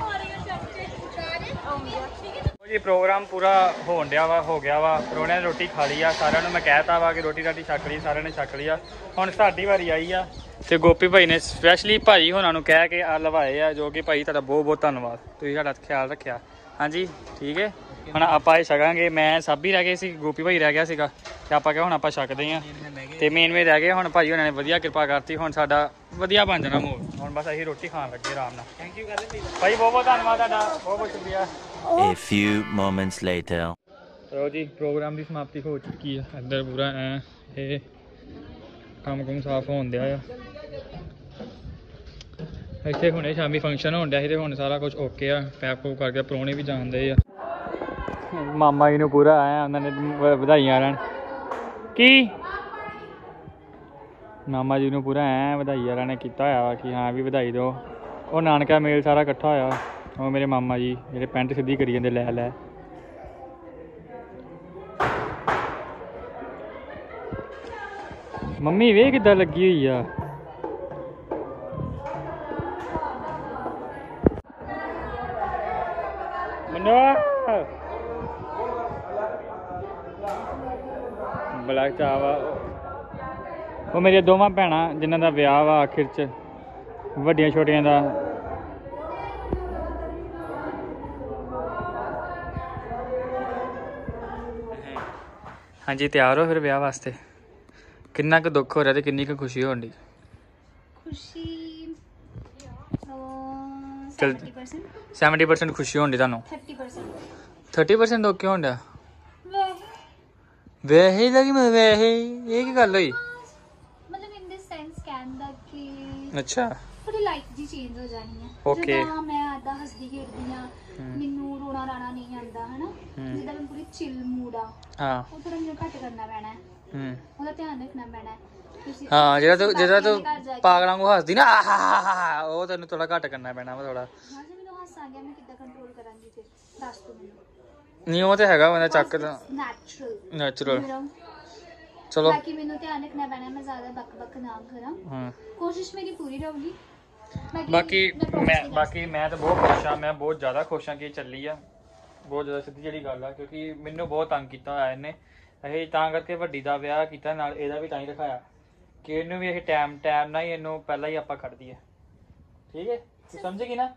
[SPEAKER 1] ਜੀ, ਪ੍ਰੋਗਰਾਮ ਪੂਰਾ ਹੋਣ ਡਿਆ ਵਾ, ਹੋ ਗਿਆ ਵਾ। ਪਰੋਣਿਆਂ ਨੇ ਰੋਟੀ ਖਾ ਲਈ ਆ, ਸਾਰਿਆਂ ਨੂੰ ਮੈਂ ਕਹਿਤਾ ਵਾ ਕਿ ਰੋਟੀ ਰਾਟੀ ਛਕ ਲਈ, ਸਾਰਿਆਂ ਨੇ ਛਕ ਲਈ ਆ। ਹੁਣ ਸਾਡੀ ਵਾਰੀ ਆਈ ਆ ਤੇ ਗੋਪੀ ਭਾਈ ਨੇ ਸਪੈਸ਼ਲੀ ਭਾਜੀ ਹੋਣਾ ਨੂੰ ਕਹਿ ਕੇ ਆ ਲਵਾਏ ਆ, ਜੋ ਕਿ ਭਾਈ ਤੁਹਾਡਾ ਬਹੁਤ ਬਹੁਤ ਧੰਨਵਾਦ। ਤੁਸੀਂ ਸਾਡਾ ਖਿਆਲ ਰੱਖਿਆ। ਹਾਂਜੀ, ਠੀਕ ਹੈ ਹੁਣ ਆਪਾਂ ਇਹ ਛਕਾਂਗੇ। ਮੈਂ ਸਾਬੀ ਰਹਿ ਗਏ ਸੀ ਗੋਪੀ ਭਾਈ ਰਹਿ ਗਿਆ ਸੀਗਾ। ਤੇ ਆਪਾਂ ਕਿਹਾ ਹੁਣ ਆਪਾਂ ਛਕਦੇ ਆ ਤੇ ਮੇਨ ਮੇ ਰਹਿ ਗਏ। ਹੁਣ ਭਾਜੀ ਉਹਨਾਂ ਨੇ ਵਧੀਆ ਕਿਰਪਾ ਕਰਤੀ। ਹੁਣ ਸਾਡਾ ਵਧੀਆ ਬਣ ਜਾਣਾ ਮੋਲ ਹੁਣ ਬਸ ਅਸੀਂ ਰੋਟੀ ਖਾਣ ਲੱਗੇ ਆਰਾਮ ਨਾਲ। ਥੈਂਕ ਯੂ ਕਰਦੇ ਭਾਈ ਬਹੁਤ ਬਹੁਤ ਧੰਨਵਾਦ ਤੁਹਾਡਾ। ਬਹੁਤ ਬਹੁਤ ਸ਼ੁਕਰੀਆ।
[SPEAKER 9] A few moments later.
[SPEAKER 1] ਚਲੋ ਜੀ ਪ੍ਰੋਗਰਾਮ ਦੀ ਸਮਾਪਤੀ ਹੋ ਚੁੱਕੀ ਆ। ਇੱਧਰ ਪੂਰਾ ਐ ਇਹ ਕੰਮ ਕੁਮ ਸਾਫ਼ ਹੋਣ ਡਿਆ ਆ। ਇੱਥੇ ਹੁਣੇ ਸ਼ਾਮੀ ਫੰਕਸ਼ਨ ਹੋਣ ਡਿਆ ਸੀ ਤੇ ਹੁਣ ਸਾਰਾ ਕੁਝ ਓਕੇ ਆ। ਪੈਕ ਪੂਕ ਕਰਕੇ ਪਰੋਣੇ ਵੀ ਜਾਂਦੇ ਆ। ਮਾਮਾ ਜੀ ਨੂੰ ਪੂਰਾ ਆਇਆ ਉਹਨਾਂ ਨੇ ਵਧਾਈਆਂ ਰਹਿਣ। ਕੀ? ਮਾਮਾ ਜੀ ਨੂੰ ਪੂਰਾ ਐ ਵਧਾਈਆਂ ਰਹਿਣ ਕੀਤਾ ਹੋਇਆ ਵਾ ਕਿ ਹਾਂ ਵੀ ਵਧਾਈ ਦਿਓ। ਉਹ ਨਾਨਕਾ ਮੇਲ ਸਾਰਾ ਇਕੱਠਾ ਹੋਇਆ ਉਹ ਮੇਰੇ ਮਾਮਾ ਜੀ ਜਿਹੜੇ ਪੈਂਟ ਸਿੱਧੀ ਕਰੀ ਜਾਂਦੇ ਲੈ ਲੈ। ਮੰਮੀ ਵੇ ਕਿੱਦਾਂ ਲੱਗੀ ਹੋਈ ਆ। ਮੇਰੀਆਂ ਦੋਵਾਂ ਭੈਣਾਂ ਜਿਨ੍ਹਾਂ ਦਾ ਵਿਆਹ ਵਾ ਆਖਿਰ 'ਚ ਵੱਡੀਆਂ ਛੋਟੀਆਂ ਦਾ। ਹਾਂਜੀ ਤਿਆਰ ਹੋ ਫਿਰ ਵਿਆਹ ਵਾਸਤੇ? ਕਿੰਨਾ ਕੁ ਦੁੱਖ ਹੋ ਰਿਹਾ ਤੇ ਕਿੰਨੀ ਕੁ ਖੁਸ਼ੀ ਹੋਣ ਦੀ
[SPEAKER 3] ਖੁਸ਼ੀ
[SPEAKER 1] ਅਹ,
[SPEAKER 3] 70%
[SPEAKER 1] 70% ਖੁਸ਼ੀ ਹੋਣ ਦੀ ਤੁਹਾਨੂੰ?
[SPEAKER 3] 30%
[SPEAKER 1] 30% ਦੁੱਖ ਕਿਉਂ ਹੁੰਦਾ ਵੈਸੇ ਵੈਸੇ ਹੀ ਲੱਗੀ ਮੈਂ ਵੈਸੇ ਇਹ ਕੀ ਗੱਲ ਹੋਈ? ਅੱਛਾ।
[SPEAKER 3] ਥੋੜੀ ਲਾਈਫ ਜੀ ਚੇਂਜ ਹੋ ਜਾਣੀ ਹੈ
[SPEAKER 1] Okay.
[SPEAKER 3] ਜਿੱਦਾਂ ਮੈਂ ਆਦਾ ਹੱਸਦੀ ਖੇਡਦੀ ਆ ਮੈਨੂੰ ਰੋਣਾ ਰਾਣਾ ਨਹੀਂ ਆਉਂਦਾ ਹਨਾ? ਜਿੱਦਾਂ ਮੈਂ ਪੂਰੀ ਚਿਲ ਮੂਡ ਆ
[SPEAKER 1] ਹਾਂ।
[SPEAKER 3] ਉਹ ਥੋੜਾ ਮੈਨੂੰ ਘੱਟ ਕਰਨਾ ਪੈਣਾ ਹੈ।
[SPEAKER 1] ਹੂੰ।
[SPEAKER 3] ਉਹਦਾ ਧਿਆਨ ਰੱਖਣਾ ਪੈਣਾ ਹੈ। ਤੁਸੀਂ
[SPEAKER 1] ਹਾਂ ਜਿਹੜਾ ਤੂੰ ਜਿਹੜਾ ਤੂੰ
[SPEAKER 3] ਘਰ ਜਾ ਕੇ-
[SPEAKER 1] ਪਾਗਲਾਂ ਨੂੰ ਹੱਸਦੀ ਨਾ ਆਹਾਹਾਹਾ, ਉਹ ਤੈਨੂੰ ਥੋੜਾ ਘੱਟ ਕਰਨਾ ਪੈਣਾ ਵਾ ਥੋੜਾ
[SPEAKER 3] ਹਾਂ ਜੇ ਮੈਨੂੰ ਹਾਸਾ ਆ ਗਿਆ ਮੈਂ ਕਿੱਦਾਂ ਕੰਟਰੋਲ ਕਰਾਂਗੀ ਫਿਰ? ਦੱਸ ਤੂੰ ਮੈਨੂੰ।
[SPEAKER 1] ਨਹੀਂ ਉਹ ਤੇ ਹੈਗਾ ਬੰਦਾ ਚੱਕ
[SPEAKER 3] ਨੈਚੁਰਲ
[SPEAKER 1] ਨੈਚੁਰਲ ਚਲੋ।
[SPEAKER 3] ਬਾਕੀ ਮੈਨੂੰ ਧਿਆਨ ਰੱਖਣਾ ਪੈਣਾ ਮੈਂ ਜ਼ਿਆਦਾ ਬੱਕ ਬੱਕ ਨਾ ਕਰਾਂ।
[SPEAKER 1] ਹਾਂ।
[SPEAKER 3] ਕੋਸ਼ਿਸ਼ ਮੇਰੀ ਪੂਰੀ ਰਹੂਗੀ। ਬਾਕੀ
[SPEAKER 1] ਮੈਂ ਬਾਕੀ ਮੈਂ ਤਾਂ ਬਹੁਤ ਖੁਸ਼ ਆ ਮੈਂ ਬਹੁਤ ਜ਼ਿਆਦਾ ਖੁਸ਼ ਆ ਕਿ ਇਹ ਚੱਲੀ ਆ। ਬਹੁਤ ਜ਼ਿਆਦਾ ਸਿੱਧੀ ਜਿਹੜੀ ਗੱਲ ਆ ਕਿਉਂਕਿ ਮੈਨੂੰ ਬਹੁਤ ਤੰਗ ਕੀਤਾ ਹੋਇਆ ਇਹਨੇ। ਇਹ ਤਾਂ ਕਰਕੇ ਵੱਡੀ ਦਾ ਵਿਆਹ ਕੀਤਾ ਨਾਲ ਇਹਦਾ ਵੀ ਤਾਂ ਹੀ ਦਿਖਾਇਆ ਕਿ ਇਹਨੂੰ ਵੀ ਇਹ ਟਾਈਮ ਟਾਈਮ ਨਾਲ ਹੀ ਇਹਨੂੰ ਪਹਿਲਾਂ ਹੀ ਆਪਾਂ ਕੱਢ ਦਈਏ। ਠੀਕ ਹੈ? ਤੂੰ ਸਮਝ ਗਈ ਨਾ?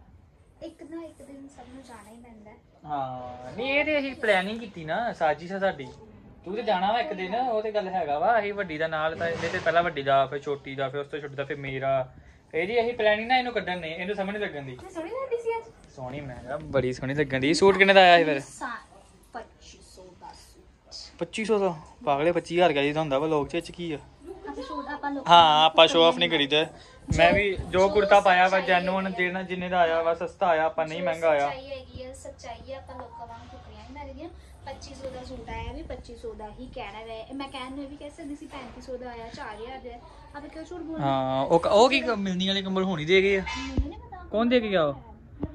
[SPEAKER 3] ਇੱਕ ਨਾ ਇੱਕ ਦਿਨ ਸਭ ਨੂੰ ਜਾਣਾ ਹੀ ਪੈਂਦਾ ਹੈ।
[SPEAKER 1] ਹਾਂ। ਨਹੀਂ ਇਹ ਤੇ ਅਸੀਂ ਪਲੈਨਿੰਗ ਕੀਤੀ ਨਾ ਸਾਜ਼ਿਸ਼ ਆ ਸਾਡੀ। ਤੂੰ ਤੇ ਜਾਣਾ ਵਾ ਇੱਕ ਦਿਨ ਉਹ ਤੇ ਗੱਲ ਹੈਗਾ ਵਾ ਅਸੀਂ ਵੱਡੀ ਦਾ ਨਾਲ ਤਾਂ ਇਹਦੇ ਤੇ ਪਹਿਲਾਂ ਵੱਡੀ ਦਾ ਫਿਰ ਛੋਟੀ ਦਾ ਫਿਰ ਉਸ ਤੋਂ ਛੋਟੀ ਦਾ ਫਿਰ ਮੇਰਾ। ਇਹਦੀ ਅਸੀਂ ਪਲੈਨਿੰਗ ਨਾ ਇਹਨੂੰ ਕੱਢਣ ਨੇ ਇਹਨੂੰ ਸਮਝ ਨੀ ਲੱਗਣ ਦੀ।
[SPEAKER 3] ਮੈਂ ਸੋਹਣੀ ਲੱਗਦੀ ਸੀ ਅੱਜ?
[SPEAKER 1] ਸੋਹਣੀ ਮੈਂ ਕਿਹਾ ਬੜੀ ਸੋਹਣੀ ਲੱਗਣ ਦੀ। ਸੂਟ ਕਿੰਨੇ ਦਾ ਆਇਆ ਸੀ ਫਿਰ?
[SPEAKER 3] ਸਾ 2500 ਦਾ ਸੂਟ।
[SPEAKER 1] 2500 ਦਾ? ਪਾਗਲੇ 25000 ਦਾ ਜਿਹਦਾ ਹੁੰਦਾ ਵਾ ਲੋਕ ਚ ਇਹ ਚ ਕੀ ਆ?
[SPEAKER 3] ਆਪਾਂ ਸੂਟ ਆਪਾਂ ਲੋਕ
[SPEAKER 1] ਹਾਂ ਆਪਾਂ ਸ਼ੋਅ ਆਫ ਨਹੀਂ ਕਰੀਦਾ ਮੈਂ ਵੀ ਜੋ ਕੁੜਤਾ ਪਾਇਆ ਵਾ ਜੈਨੂਨ ਜਿਹੜਾ ਜਿੰਨੇ ਦਾ ਆਇਆ ਵਾ ਸਸਤਾ ਆਇਆ ਆਪਾਂ ਨਹੀਂ ਮਹਿੰਗਾ ਆਇਆ।
[SPEAKER 3] ਸੱਚਾਈ ਹੈਗੀ ਹੈ ਸੱਚਾਈ ਹੈ ਆਪਾਂ ਲੋਕਾਂ ਵਾਂਗ ਟੁਕੜੀਆਂ ਨਹੀਂ ਮਾਰੀਆਂ। 2500 ਦਾ ਸੂਟ ਆਇਆ ਵੀ 2500 ਦਾ ਹੀ ਕਹਿਣਾ ਵੇ ਮੈਂ ਕਹਿਣ ਨੂੰ ਇਹ ਵੀ ਕਹਿ ਸਕਦੀ ਸੀ 3500 ਦਾ ਆਇਆ 4000 ਦਾ। ਆਪਾਂ ਕਿਉਂ ਝੂਠ ਬੋਲਣਾ
[SPEAKER 1] ਹਾਂ ਉਹ ਉਹ ਕੀ ਮਿਲਣੀ ਵਾਲੇ ਕੰਬਲ ਹੋਣੀ ਦੇ ਗਏ ਆ?
[SPEAKER 3] ਮੈਨੂੰ ਨਹੀਂ ਪਤਾ
[SPEAKER 1] ਕੌਣ ਦੇ ਕੇ ਗਿਆ ਉਹ?
[SPEAKER 3] ਵੀ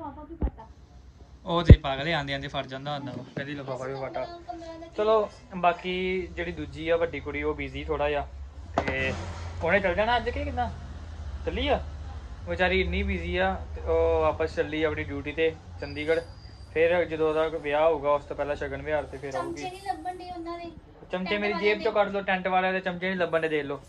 [SPEAKER 1] ਉਹ ਤੇ ਪਾਗਲੇ ਆਂਦੇ ਆਂਦੇ ਫੜ ਜਾਂਦਾ ਹੁੰਦਾ ਵਾ। ਕਹਿੰਦੀ ਲਫਾਫਾ ਵੀ ਫਟਾ। ਚਲੋ ਬਾਕੀ ਜਿਹੜੀ ਦੂਜੀ ਆ ਵੱਡੀ ਕੁੜੀ ਉਹ ਬਿਜ਼ੀ ਥੋੜਾ ਜਿਹਾ। ਤੇ ਉਹਨੇ ਚੱਲ ਜਾਣਾ ਅੱਜ ਕਿ ਕਿਦਾਂ? ਚੱਲੀ ਆ? ਵਿਚਾਰੀ ਇੰਨੀ ਬਿਜ਼ੀ ਆ ਉਹ ਵਾਪਸ ਚੱਲੀ ਆਪਣੀ ਡਿਊਟੀ ਤੇ ਚੰਡੀਗੜ੍ਹ। ਫਿਰ ਜਦੋਂ ਉਹਦਾ ਵਿਆਹ ਹੋਊਗਾ ਉਸ ਤੋਂ ਪਹਿਲਾਂ ਸ਼ਗਨ ਵਿਹਾਰ ਤੇ ਫਿਰ
[SPEAKER 3] ਚਮਚੇ
[SPEAKER 1] ਆਊਗੀ
[SPEAKER 3] ਨਹੀਂ ਲੱਭਣ ਦੇ ਉਹਨਾਂ ਦੇ।
[SPEAKER 1] ਚਮਚੇ ਮੇਰੀ ਜੇਬ ਚੋਂ ਕੱਢ ਲਓ ਟੈਂਟ ਵਾਲਿਆਂ ਦੇ ਚਮਚੇ ਨਹੀਂ ਲੱਭਣ ਦੇ ਦੇ ਲਓ।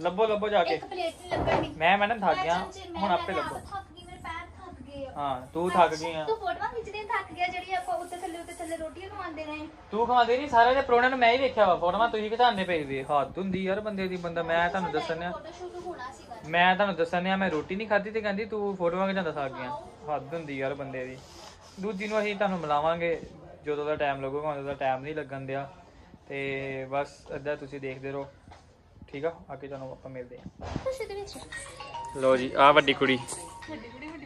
[SPEAKER 1] ਲੱਭੋ ਲੱਭੋ ਜਾ ਕੇ।
[SPEAKER 3] ਇੱਕ ਪਲੇਟ ਨਹੀਂ ਲੱਭਣ ਦੀ।
[SPEAKER 1] ਮੈਂ ਮੈਡਮ ਥੱਕ ਗਿਆ।
[SPEAKER 3] ਚਮਚੇ
[SPEAKER 1] ਹੁਣ ਆਪੇ ਲੱਭੋ।
[SPEAKER 3] ਆਪ ਥੱਕ ਗਈ ਮੇਰੇ ਪੈਰ ਥੱਕ ਗਏ ਆ।
[SPEAKER 1] ਹਾਂ ਤੂੰ ਥੱਕ ਗਈ ਆ।
[SPEAKER 3] ਤੂੰ ਫੋਟੋਆਂ ਖਿੱਚਦੇ ਥੱਕ ਗਿਆ ਜਿਹੜੀ ਆਪਾਂ ਉੱਤੇ ਥੱਲੇ ਉੱਤੇ ਥੱਲੇ ਰੋਟੀਆਂ ਖਵਾਉਂਦੇ ਰਹੇ।
[SPEAKER 1] ਤੂੰ ਖਵਾਉਂਦੀ ਨਹੀਂ ਸਾਰੇ ਦੇ ਪ੍ਰੋਣਾ ਨੂੰ ਮੈਂ ਹੀ ਵੇਖਿਆ ਵਾ ਫੋਟੋਆਂ ਤੁਸੀਂ ਘਟਾਣੇ ਭੇਜਦੇ ਹੱਦ ਹੁੰਦੀ ਯਾਰ ਬੰਦੇ ਦੀ ਬੰਦਾ ਮੈਂ ਤੁਹਾਨੂੰ ਦੱਸਣ ਆ
[SPEAKER 3] ਫੋਟੋ ਸ਼ੂਟ ਹੋਣਾ ਸੀਗਾ।
[SPEAKER 1] ਮੈਂ ਤੁਹਾਨੂੰ ਦੱਸਣ ਆ ਮੈਂ ਰੋਟੀ ਨਹੀਂ ਖਾਧੀ ਤੇ ਕਹਿੰਦੀ ਤੂੰ ਫੋਟੋਆਂ ਖਿਚਾਉਂਦਾ ਥੱਕ ਗਿਆ। ਹੱਦ ਹੁੰਦੀ ਯਾਰ ਬੰਦੇ ਦੀ। ਦੂਜੀ ਨੂੰ ਅਸੀਂ ਤੁਹਾਨੂੰ ਮਿਲਾਵਾਂਗੇ ਜਦੋਂ ਦਾ ਟਾਈਮ ਲੱਗੂਗਾ ਉਦੋਂ ਦਾ ਟਾਈਮ ਨਹੀਂ ਲੱਗਣ ਦਿਆ। ਤੇ ਬਸ ਅੱਧਾ ਤੁਸੀਂ ਦੇਖਦੇ ਰਹੋ। ਠੀਕ ਆ? ਕੇ ਤੁਹਾਨੂੰ ਆਪਾਂ ਮਿਲਦੇ ਆ ਲੋ ਜੀ ਆ ਵੱਡੀ ਕੁੜੀ।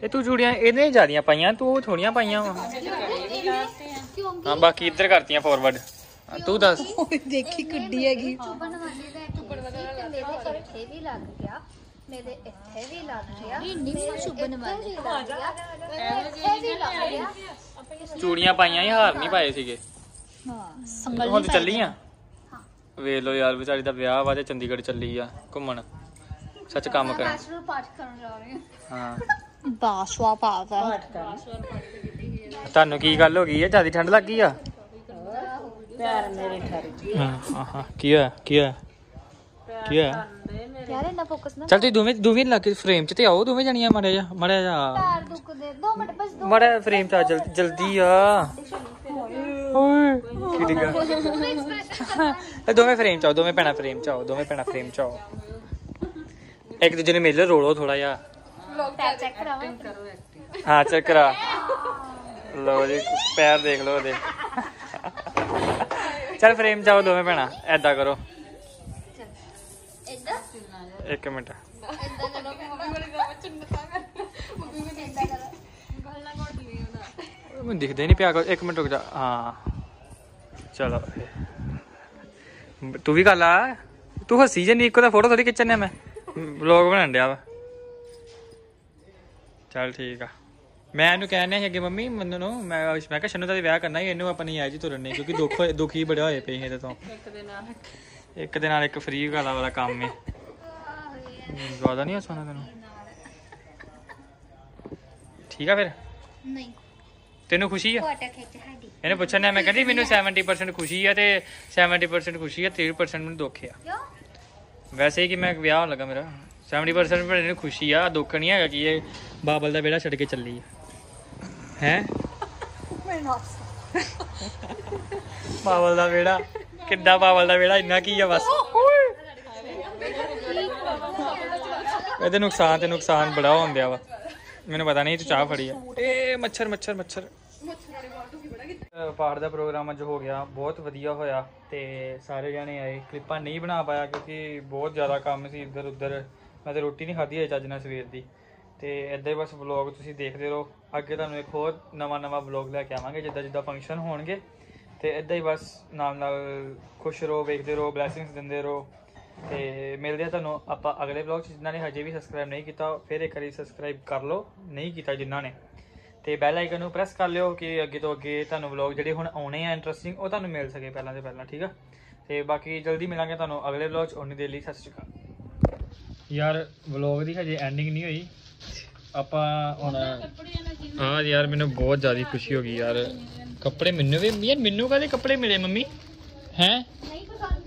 [SPEAKER 1] ਇਹ ਤੂੰ ਚੂੜੀਆਂ ਇਹਨੇ ਜਿਆਦੀਆਂ ਪਾਈਆਂ ਤੂੰ ਥੋੜੀਆਂ ਪਾਈਆਂ ਵਾ। ਹਾਂ ਬਾਕੀ ਇੱਧਰ ਕਰਤੀਆਂ ਫਾਰਵਰਡ ਤੂੰ ਦੱਸ।
[SPEAKER 6] ਦੇਖੀ ਕੁੱਡੀ ਹੈਗੀ।
[SPEAKER 3] ਚੁਬਣ ਵਾਲੀ ਦਾ ਚੁਬਣ ਵਾਲਾ ਤੇ ਮੇਰੇ ਇੱਥੇ ਵੀ ਲੱਗ ਗਿਆ। ਮੇਰੇ ਇੱਥੇ ਵੀ ਲੱਗ ਗਿਆ ਇੰਨੀ ਚੁਬਣ ਵਾਲੀ ਲੱਗ ਗਿਆ ਇੱਥੇ ਵੀ ਲੱਗ ਗਿਆ
[SPEAKER 1] ਚੂੜੀਆਂ ਪਾਈਆਂ ਹੀ ਹਾਰ ਨਹੀਂ ਪਾਏ ਸੀਗੇ।
[SPEAKER 6] ਸੰਗਲ
[SPEAKER 1] ਹੁਣ ਤੇ ਚੱਲੀ ਆ। ਵੇਖ ਲੋ ਯਾਰ ਵਿਚਾਰੀ ਦਾ ਵਿਆਹ ਵਾ ਤੇ ਚੰਡੀਗੜ੍ਹ ਚੱਲੀ ਆ ਘੁੰਮਣ। ਸੱਚ ਕੰਮ ਕਰਨ
[SPEAKER 3] ਬੈਚਲਰ ਪਾਠ ਕਰਨ ਜਾ ਰਹੇ ਹਾਂ।
[SPEAKER 1] ਹਾਂ।
[SPEAKER 6] ਬਾਸਵਾ ਪਾਦਾ
[SPEAKER 1] ਤੁਹਾਨੂੰ ਕੀ ਗੱਲ ਹੋ ਗਈ ਆ? ਜ਼ਿਆਦਾ ਠੰਡ ਲੱਗੀ ਆ?
[SPEAKER 2] ਪਿਆਰ ਮੇਰੇ ਠਰ
[SPEAKER 1] ਹਾਂ ਹਾਂ ਕੀ ਹੋਇਆ? ਕੀ ਹੋਇਆ? ਕੀ ਹੋਇਆ?
[SPEAKER 3] ਯਾਰ ਇੰਨਾ ਫੋਕਸ ਨਾ
[SPEAKER 1] ਚੱਲ ਤੁਸੀਂ ਦੋਵੇਂ ਦੋਵੇਂ ਲੱਗ ਕੇ ਫਰੇਮ 'ਚ ਤੇ ਆਓ ਦੋਵੇਂ ਜਣੀਆਂ ਮੜਿਆ ਜਾ ਮੜਿਆ ਜਾ
[SPEAKER 3] ਪੈਰ ਦੁਖਦੇ। 2 ਮਿੰਟ ਬਸ ਦੋ
[SPEAKER 1] ਮੜਿਆ ਫਰੇਮ 'ਚ ਆ ਜਲ- ਜਲਦੀ ਆ। ਓਏ। ਕੀ ਡਿੱਗਾ ਇਹ ਦੋਵੇਂ ਫਰੇਮ 'ਚ ਆਓ ਦੋਵੇਂ ਭੈਣਾਂ ਫਰੇਮ 'ਚ ਆਓ ਦੋਵੇਂ ਭੈਣਾਂ ਫਰੇਮ 'ਚ ਆਓ। ਇੱਕ ਦੂਜੇ ਨੂੰ ਮਿਲ ਰੋਲੋ ਥੋੜਾ ਜਿਹਾ।
[SPEAKER 3] ਪੈਰ ਚੈੱਕ ਕਰਾਵਾਂ।
[SPEAKER 1] ਹਾਂ ਚੈੱਕ ਕਰਾ। ਲਓ ਜੀ ਪੈਰ ਦੇਖ ਲਓ ਉਹਦੇ ਚੱਲ ਫਰੇਮ 'ਚ ਆਓ ਦੋਵੇਂ ਭੈਣਾਂ। ਐਦਾਂ ਕਰੋ।
[SPEAKER 3] ਇਦਾਂ
[SPEAKER 1] ਇੱਕ ਮਿੰਟ।
[SPEAKER 3] ਇਦਾਂ ਕਰੋ ਮੰਮੀ ਬੜੀ ਜ਼ਿਆਦਾ ਚੁੰਨਤਾ ਕਰ ਮੰਮੀ ਮੈਨੂੰ ਇਦਾਂ ਕਰੋ ਗੱਲਾਂ ਘੋਟ ਲਈ ਉਹਦਾ
[SPEAKER 1] ਮੈਨੂੰ ਦਿਖਦਾ ਹੀ ਨਹੀਂ ਪਿਆ। ਇੱਕ ਮਿੰਟ ਰੁਕ ਜਾ। ਹਾਂ। ਚਲੋ। ਤੂੰ ਵੀ ਕਰ ਲਾ। ਤੂੰ ਹੱਸੀ ਜੇ ਨੀਕੋ ਦਾ ਫੋਟੋ ਥੋੜੀ ਖਿੱਚਣੇ ਮੈਂ। ਵਲੌਗ ਬਣਾਉਣ ਡਿਆ ਵਾ। ਚੱਲ ਠੀਕ ਆ। ਮੈਂ ਇਹਨੂੰ ਕਹਿਣੇ ਸੀ ਅੱਗੇ ਮੰਮੀ ਮੈਨੂੰ ਨੂੰ ਮੈਂ ਮੈਂ ਕਿਹਾ ਸ਼ਨੂ ਦਾ ਵਿਆਹ ਕਰਨਾ ਹੀ ਇਹਨੂੰ ਆਪਾਂ ਨਹੀਂ ਆਇਆ ਜੀ ਤੁਰਨ ਨਹੀਂ ਕਿਉਂਕਿ ਦੁੱਖ ਦੁਖੀ ਬੜੇ ਹੋਏ ਪਏ ਇਹਦੇ ਤੋਂ।
[SPEAKER 2] ਇੱਕ ਦੇ ਨਾਲ।
[SPEAKER 1] ਇੱਕ ਦੇ ਨਾਲ ਇੱਕ ਫ੍ਰੀ ਗਾਲਾ ਵਾਲਾ ਕੰਮ ਹੈ ਜ਼ਿਆਦਾ ਨਹੀਂ ਹਸਾਉਣਾ ਤੈਨੂੰ? ਠੀਕ ਆ ਫਿਰ?
[SPEAKER 3] ਨਹੀਂ।
[SPEAKER 1] ਤੈਨੂੰ ਖੁਸ਼ੀ ਆ?
[SPEAKER 3] ਫੋਟੋ ਖਿੱਚ ਸਾਡੀ।
[SPEAKER 1] ਇਹਨੇ ਪੁੱਛਣ ਮੈਂ ਕਹਿੰਦੀ ਮੈਨੂੰ 70% ਖੁਸ਼ੀ ਆ ਤੇ 70% ਖੁਸ਼ੀ ਆ 30% ਮੈਨੂੰ ਦੁੱਖ ਆ।
[SPEAKER 3] ਕਿਉਂ?
[SPEAKER 1] ਵੈਸੇ ਹੀ ਕਿ ਮੈਂ ਵਿਆਹ ਹੋਣ ਲੱਗਾ ਮੇਰਾ। 70% ਮੈਨੂੰ ਖੁਸ਼ੀ ਆ ਦੁੱਖ ਨਹੀਂ ਹੈਗਾ ਕਿ ਇਹ ਬਾਬਲ ਦਾ ਬੇੜਾ ਛੱਡ ਕੇ ਚੱਲੀ ਆ। ਹੈ? ਬਾਬਲ ਦਾ ਬੇੜਾ ਕਿੱਦਾਂ ਪਾਵਲ ਦਾ ਵੇੜਾ ਇੰਨਾ ਕੀ ਆ ਬਸ? ਇਹਦੇ ਨੁਕਸਾਨ ਤੇ ਨੁਕਸਾਨ ਬੜਾ ਹੁੰਦਿਆ ਵਾ। ਮੈਨੂੰ ਪਤਾ ਨਹੀਂ ਤੂੰ ਚਾਹ ਫੜੀ ਆ। ਏ ਮੱਛਰ ਮੱਛਰ ਮੱਛਰ। ਪਾਠ ਦਾ ਪ੍ਰੋਗਰਾਮ ਅੱਜ ਹੋ ਗਿਆ। ਬਹੁਤ ਵਧੀਆ ਹੋਇਆ ਤੇ ਸਾਰੇ ਜਣੇ ਆਏ। ਕਲਿੱਪਾਂ ਨਹੀਂ ਬਣਾ ਪਾਇਆ ਕਿਉਂਕਿ ਬਹੁਤ ਜ਼ਿਆਦਾ ਕੰਮ ਸੀ ਇੱਧਰ ਉੱਧਰ। ਮੈਂ ਤੇ ਰੋਟੀ ਨਹੀਂ ਖਾਧੀ ਹੈ ਚੱਜ ਨਾਲ ਸਵੇਰ ਦੀ। ਤੇ ਏਦਾਂ ਹੀ ਬਸ ਵਲੌਗ ਤੁਸੀਂ ਦੇਖਦੇ ਰਹੋ। ਅੱਗੇ ਤੁਹਾਨੂੰ ਇੱਕ ਹੋਰ ਨਵਾਂ ਨਵਾਂ ਵਲੌਗ ਲੈ ਕੇ ਆਵਾਂਗੇ ਜਿੱਦਾਂ ਜਿੱਦਾਂ ਫੰਕਸ਼ਨ ਹੋਣਗੇ। ਤੇ ਏਦਾਂ ਹੀ ਬਸ ਨਾਲ ਨਾਲ ਖੁਸ਼ ਰਹੋ ਵੇਖਦੇ ਰਹੋ ਬਲੇਸਿੰਗਸ ਦਿੰਦੇ ਰਹੋ। ਤੇ ਮਿਲਦੇ ਆ ਤੁਹਾਨੂੰ ਆਪਾਂ ਅਗਲੇ ਵਲੌਗ 'ਚ, ਜਿਨ੍ਹਾਂ ਨੇ ਹਜੇ ਵੀ ਸਬਸਕ੍ਰਾਈਬ ਨਹੀਂ ਕੀਤਾ, ਫਿਰ ਇੱਕ ਵਾਰੀ ਸਬਸਕ੍ਰਾਈਬ ਕਰ ਲਓ, ਨਹੀਂ ਕੀਤਾ ਜਿਨ੍ਹਾਂ ਨੇ। ਤੇ ਬੈਲ ਆਈਕਨ ਨੂੰ ਪ੍ਰੈਸ ਕਰ ਲਿਓ ਕਿ ਅੱਗੇ ਤੋਂ ਅੱਗੇ ਤੁਹਾਨੂੰ ਵਲੌਗ ਜਿਹੜੇ ਹੁਣ ਆਉਣੇ ਆ ਇੰਟਰਸਟਿੰਗ ਉਹ ਤੁਹਾਨੂੰ ਮਿਲ ਸਕੇ ਪਹਿਲਾਂ ਤੇ ਪਹਿਲਾਂ, ਠੀਕ ਆ? ਤੇ ਬਾਕੀ ਜਲਦੀ ਮਿਲਾਂਗੇ ਤੁਹਾਨੂੰ ਅਗਲੇ ਵਲੌਗ 'ਚ, ਉਨੀ ਦੇ ਲਈ, ਸਤਿ ਸ਼੍ਰੀ ਅਕਾਲ। ਯਾਰ ਵਲੌਗ ਦੀ ਹਜੇ ਐਂਡਿੰਗ ਨਹੀਂ ਹੋਈ। ਆਪਾਂ ਹੁਣ ਹਾਂ ਯਾਰ, ਮੈਨੂੰ ਬਹੁਤ ਜ਼ਿਆਦਾ ਖੁਸ਼ੀ ਹੋ ਗਈ ਯਾਰ। ਕੱਪੜੇ ਮੈਨੂੰ ਵੀ ਯਾਰ, ਮੈਨੂੰ ਕਾਹਦੇ ਕੱਪੜੇ ਮਿਲੇ, ਮੰਮੀ? ਹੈ? ਨਹੀਂ ਪਸੰਦ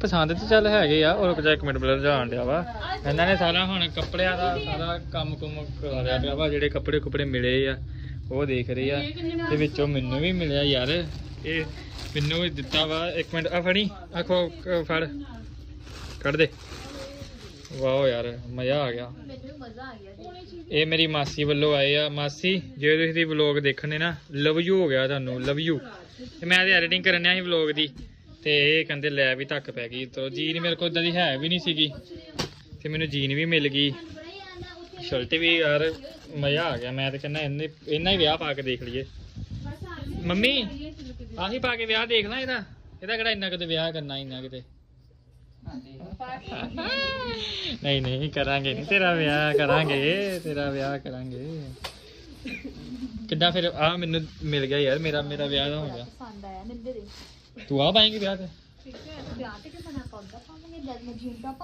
[SPEAKER 1] ਪਸੰਦ ਤੇ ਚੱਲ ਹੈਗੇ ਆ, ਉਹ ਜਾ ਇੱਕ ਮਿੰਟ, ਬਲਰ ਜਾਣ ਡਿਆ ਵਾ। ਇਹਨਾਂ ਨੇ ਸਾਰਾ ਹੁਣ ਕੱਪੜਿਆਂ ਦਾ ਸਾਰਾ ਕੰਮ ਕੁਮ ਕਰਾ ਲਿਆ ਪਿਆ ਵਾ, ਜਿਹੜੇ ਕੱਪੜੇ ਕੁਪੜੇ ਮਿਲੇ ਆ, ਉਹ ਦੇਖ ਰਹੀ ਆ। ਤੇ ਵਿੱਚੋਂ ਮੈਨੂੰ ਵੀ ਮਿਲਿਆ ਯਾਰ, ਇਹ ਮੈਨੂੰ ਵੀ ਦਿੱਤਾ ਵਾ। ਇੱਕ ਮਿੰਟ, ਆ ਫੜੀ, ਆਖੋ ਫੜ। ਕੱਢ ਦੇ। ਵਾਓ ਯਾਰ, ਮਜ਼ਾ ਆ ਗਿਆ। ਇਹ ਮੇਰੀ ਮਾਸੀ ਵੱਲੋਂ ਆਏ ਆ। ਮਾਸੀ, ਜੇ ਤੁਸੀਂ ਦੀ ਵਲੌਗ ਦੇਖਣੇ ਨਾ ਲਵ ਯੂ ਹੋ ਗਿਆ ਤੁਹਾਨੂੰ ਲਵ ਯੂ ਤੇ ਮੈਂ ਤੇ ਐਡੀਟਿੰਗ ਕਰਨ ਡਿਆ ਸੀ ਵਲੌਗ ਦੀ। ਤੇ ਇਹ ਕਹਿੰਦੇ ਲੈ ਵੀ ਧੱਕ ਪੈ ਗਈ। ਤੋ ਜੀਨ ਮੇਰੇ ਕੋਲ ਇਦਾਂ ਦੀ ਹੈ ਵੀ ਨਹੀਂ ਸੀਗੀ। ਤੇ ਮੈਨੂੰ ਜੀਨ ਵੀ ਮਿਲ ਗਈ। ਸ਼ਰਟ ਵੀ ਯਾਰ ਮਜ਼ਾ ਆ ਗਿਆ। ਮੈਂ ਤੇ ਕਹਿੰਦਾ ਇੰਨੇ ਇੰਨਾ ਹੀ ਵਿਆਹ ਪਾ ਕੇ ਦੇਖ ਲਈਏ। ਮੰਮੀ, ਆਹੀ ਪਾ ਕੇ ਵਿਆਹ ਦੇਖ ਇਹਦਾ। ਇਹਦਾ ਕਿਹੜਾ ਇੰਨਾ ਕਿਤੇ ਵਿਆਹ ਕਰਨਾ, ਇੰਨਾ ਕਿਤੇ ਨਹੀਂ ਨਹੀਂ, ਕਰਾਂਗੇ ਨਹੀਂ। ਤੇਰਾ ਵਿਆਹ ਕਰਾਂਗੇ, ਤੇਰਾ ਵਿਆਹ ਕਰਾਂਗੇ। ਕਿੱਦਾਂ ਫਿਰ? ਆ ਮੈਨੂੰ ਮਿਲ ਗਿਆ ਯਾਰ। ਮੇਰਾ ਮੇਰਾ ਵਿਆਹ ਦਾ ਹੋ ਗਿਆ।
[SPEAKER 3] ਪਸੰਦ ਆਇਆ, ਨਿੰਦੇ ਦੇ।
[SPEAKER 1] ਤੂੰ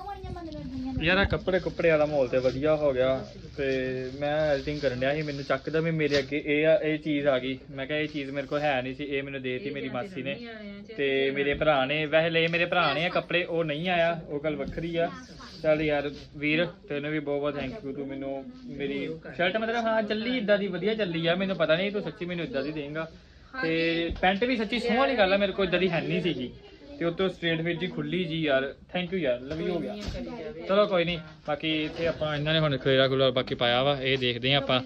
[SPEAKER 3] ਵਾਲੀਆਂ ਮੰਨ ਲੈਂਦੀਆਂ ਨੇ
[SPEAKER 1] ਯਾਰ ਕੱਪੜੇ ਕੁੱਪੜੇ ਵਾਲਾ ਮਾਹੌਲ ਤੇ ਵਧੀਆ ਹੋ ਗਿਆ ਤੇ ਮੈਂ ਐਡੀਟਿੰਗ ਕਰਨ ਡਿਆ ਸੀ ਮੈਨੂੰ ਚੱਕਦਾ ਵੀ ਮੇਰੇ ਅੱਗੇ ਇਹ ਆ ਇਹ ਚੀਜ਼ ਆ ਗਈ। ਮੈਂ ਕਿਹਾ ਇਹ ਚੀਜ਼ ਮੇਰੇ ਕੋਲ ਹੈ ਨਹੀਂ ਸੀ ਇਹ ਮੈਨੂੰ ਦੇਤੀ ਮੇਰੀ ਮਾਸੀ ਨੇ। ਤੇ ਮੇਰੇ ਭਰਾ ਨੇ ਵੈਸੇ ਲਏ ਮੇਰੇ ਭਰਾ ਨੇ ਆ ਕੱਪੜੇ ਉਹ ਨਹੀਂ ਆਇਆ ਉਹ ਗੱਲ ਵੱਖਰੀ ਆ। ਚੱਲ ਯਾਰ ਵੀਰ ਤੈਨੂੰ ਵੀ ਬਹੁਤ ਬਹੁਤ ਥੈਂਕ ਯੂ ਤੂੰ ਮੈਨੂੰ ਮੇਰੀ ਸ਼ਰਟ ਮਤਲਬ ਹਾਂ ਚੱਲੀ ਇਦਾਂ ਦੀ ਵਧੀਆ ਚੱਲੀ ਆ ਮੈਨੂੰ ਪਤਾ ਨਹੀਂ ਤੂੰ ਸੱਚੀ ਮੈਨੂੰ ਇਦਾਂ ਦੀ ਦੇਂਗਾ। ਤੇ ਪੈਂਟ ਵੀ ਸੱਚੀ ਸੋਹਣੀ ਗੱਲ ਆ, ਮੇਰੇ ਕੋਲ ਇਦਾਂ ਦੀ ਹੈ ਨਹੀਂ ਸੀਗੀ। ਤੇ ਉਤੋਂ ਸਟ੍ਰੇਟ ਫਿਟ ਜੀ ਖੁੱਲੀ ਜੀ ਯਾਰ ਥੈਂਕ ਯੂ ਯਾਰ, ਲਵ ਹੋ ਗਿਆ। ਚਲੋ ਕੋਈ ਨਹੀਂ, ਬਾਕੀ ਇੱਥੇ ਆਪਾਂ ਇਹਨਾਂ ਨੇ ਹੁਣ ਖੇਰਾ ਖੁਲਾ ਬਾਕੀ ਪਾਇਆ ਵਾ, ਇਹ ਦੇਖਦੇ ਆ ਆਪਾਂ,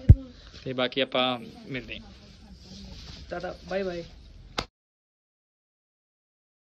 [SPEAKER 1] ਤੇ ਬਾਕੀ ਆਪਾਂ ਮਿਲਦੇ ਟਾਟਾ ਬਾਏ ਬਾਏ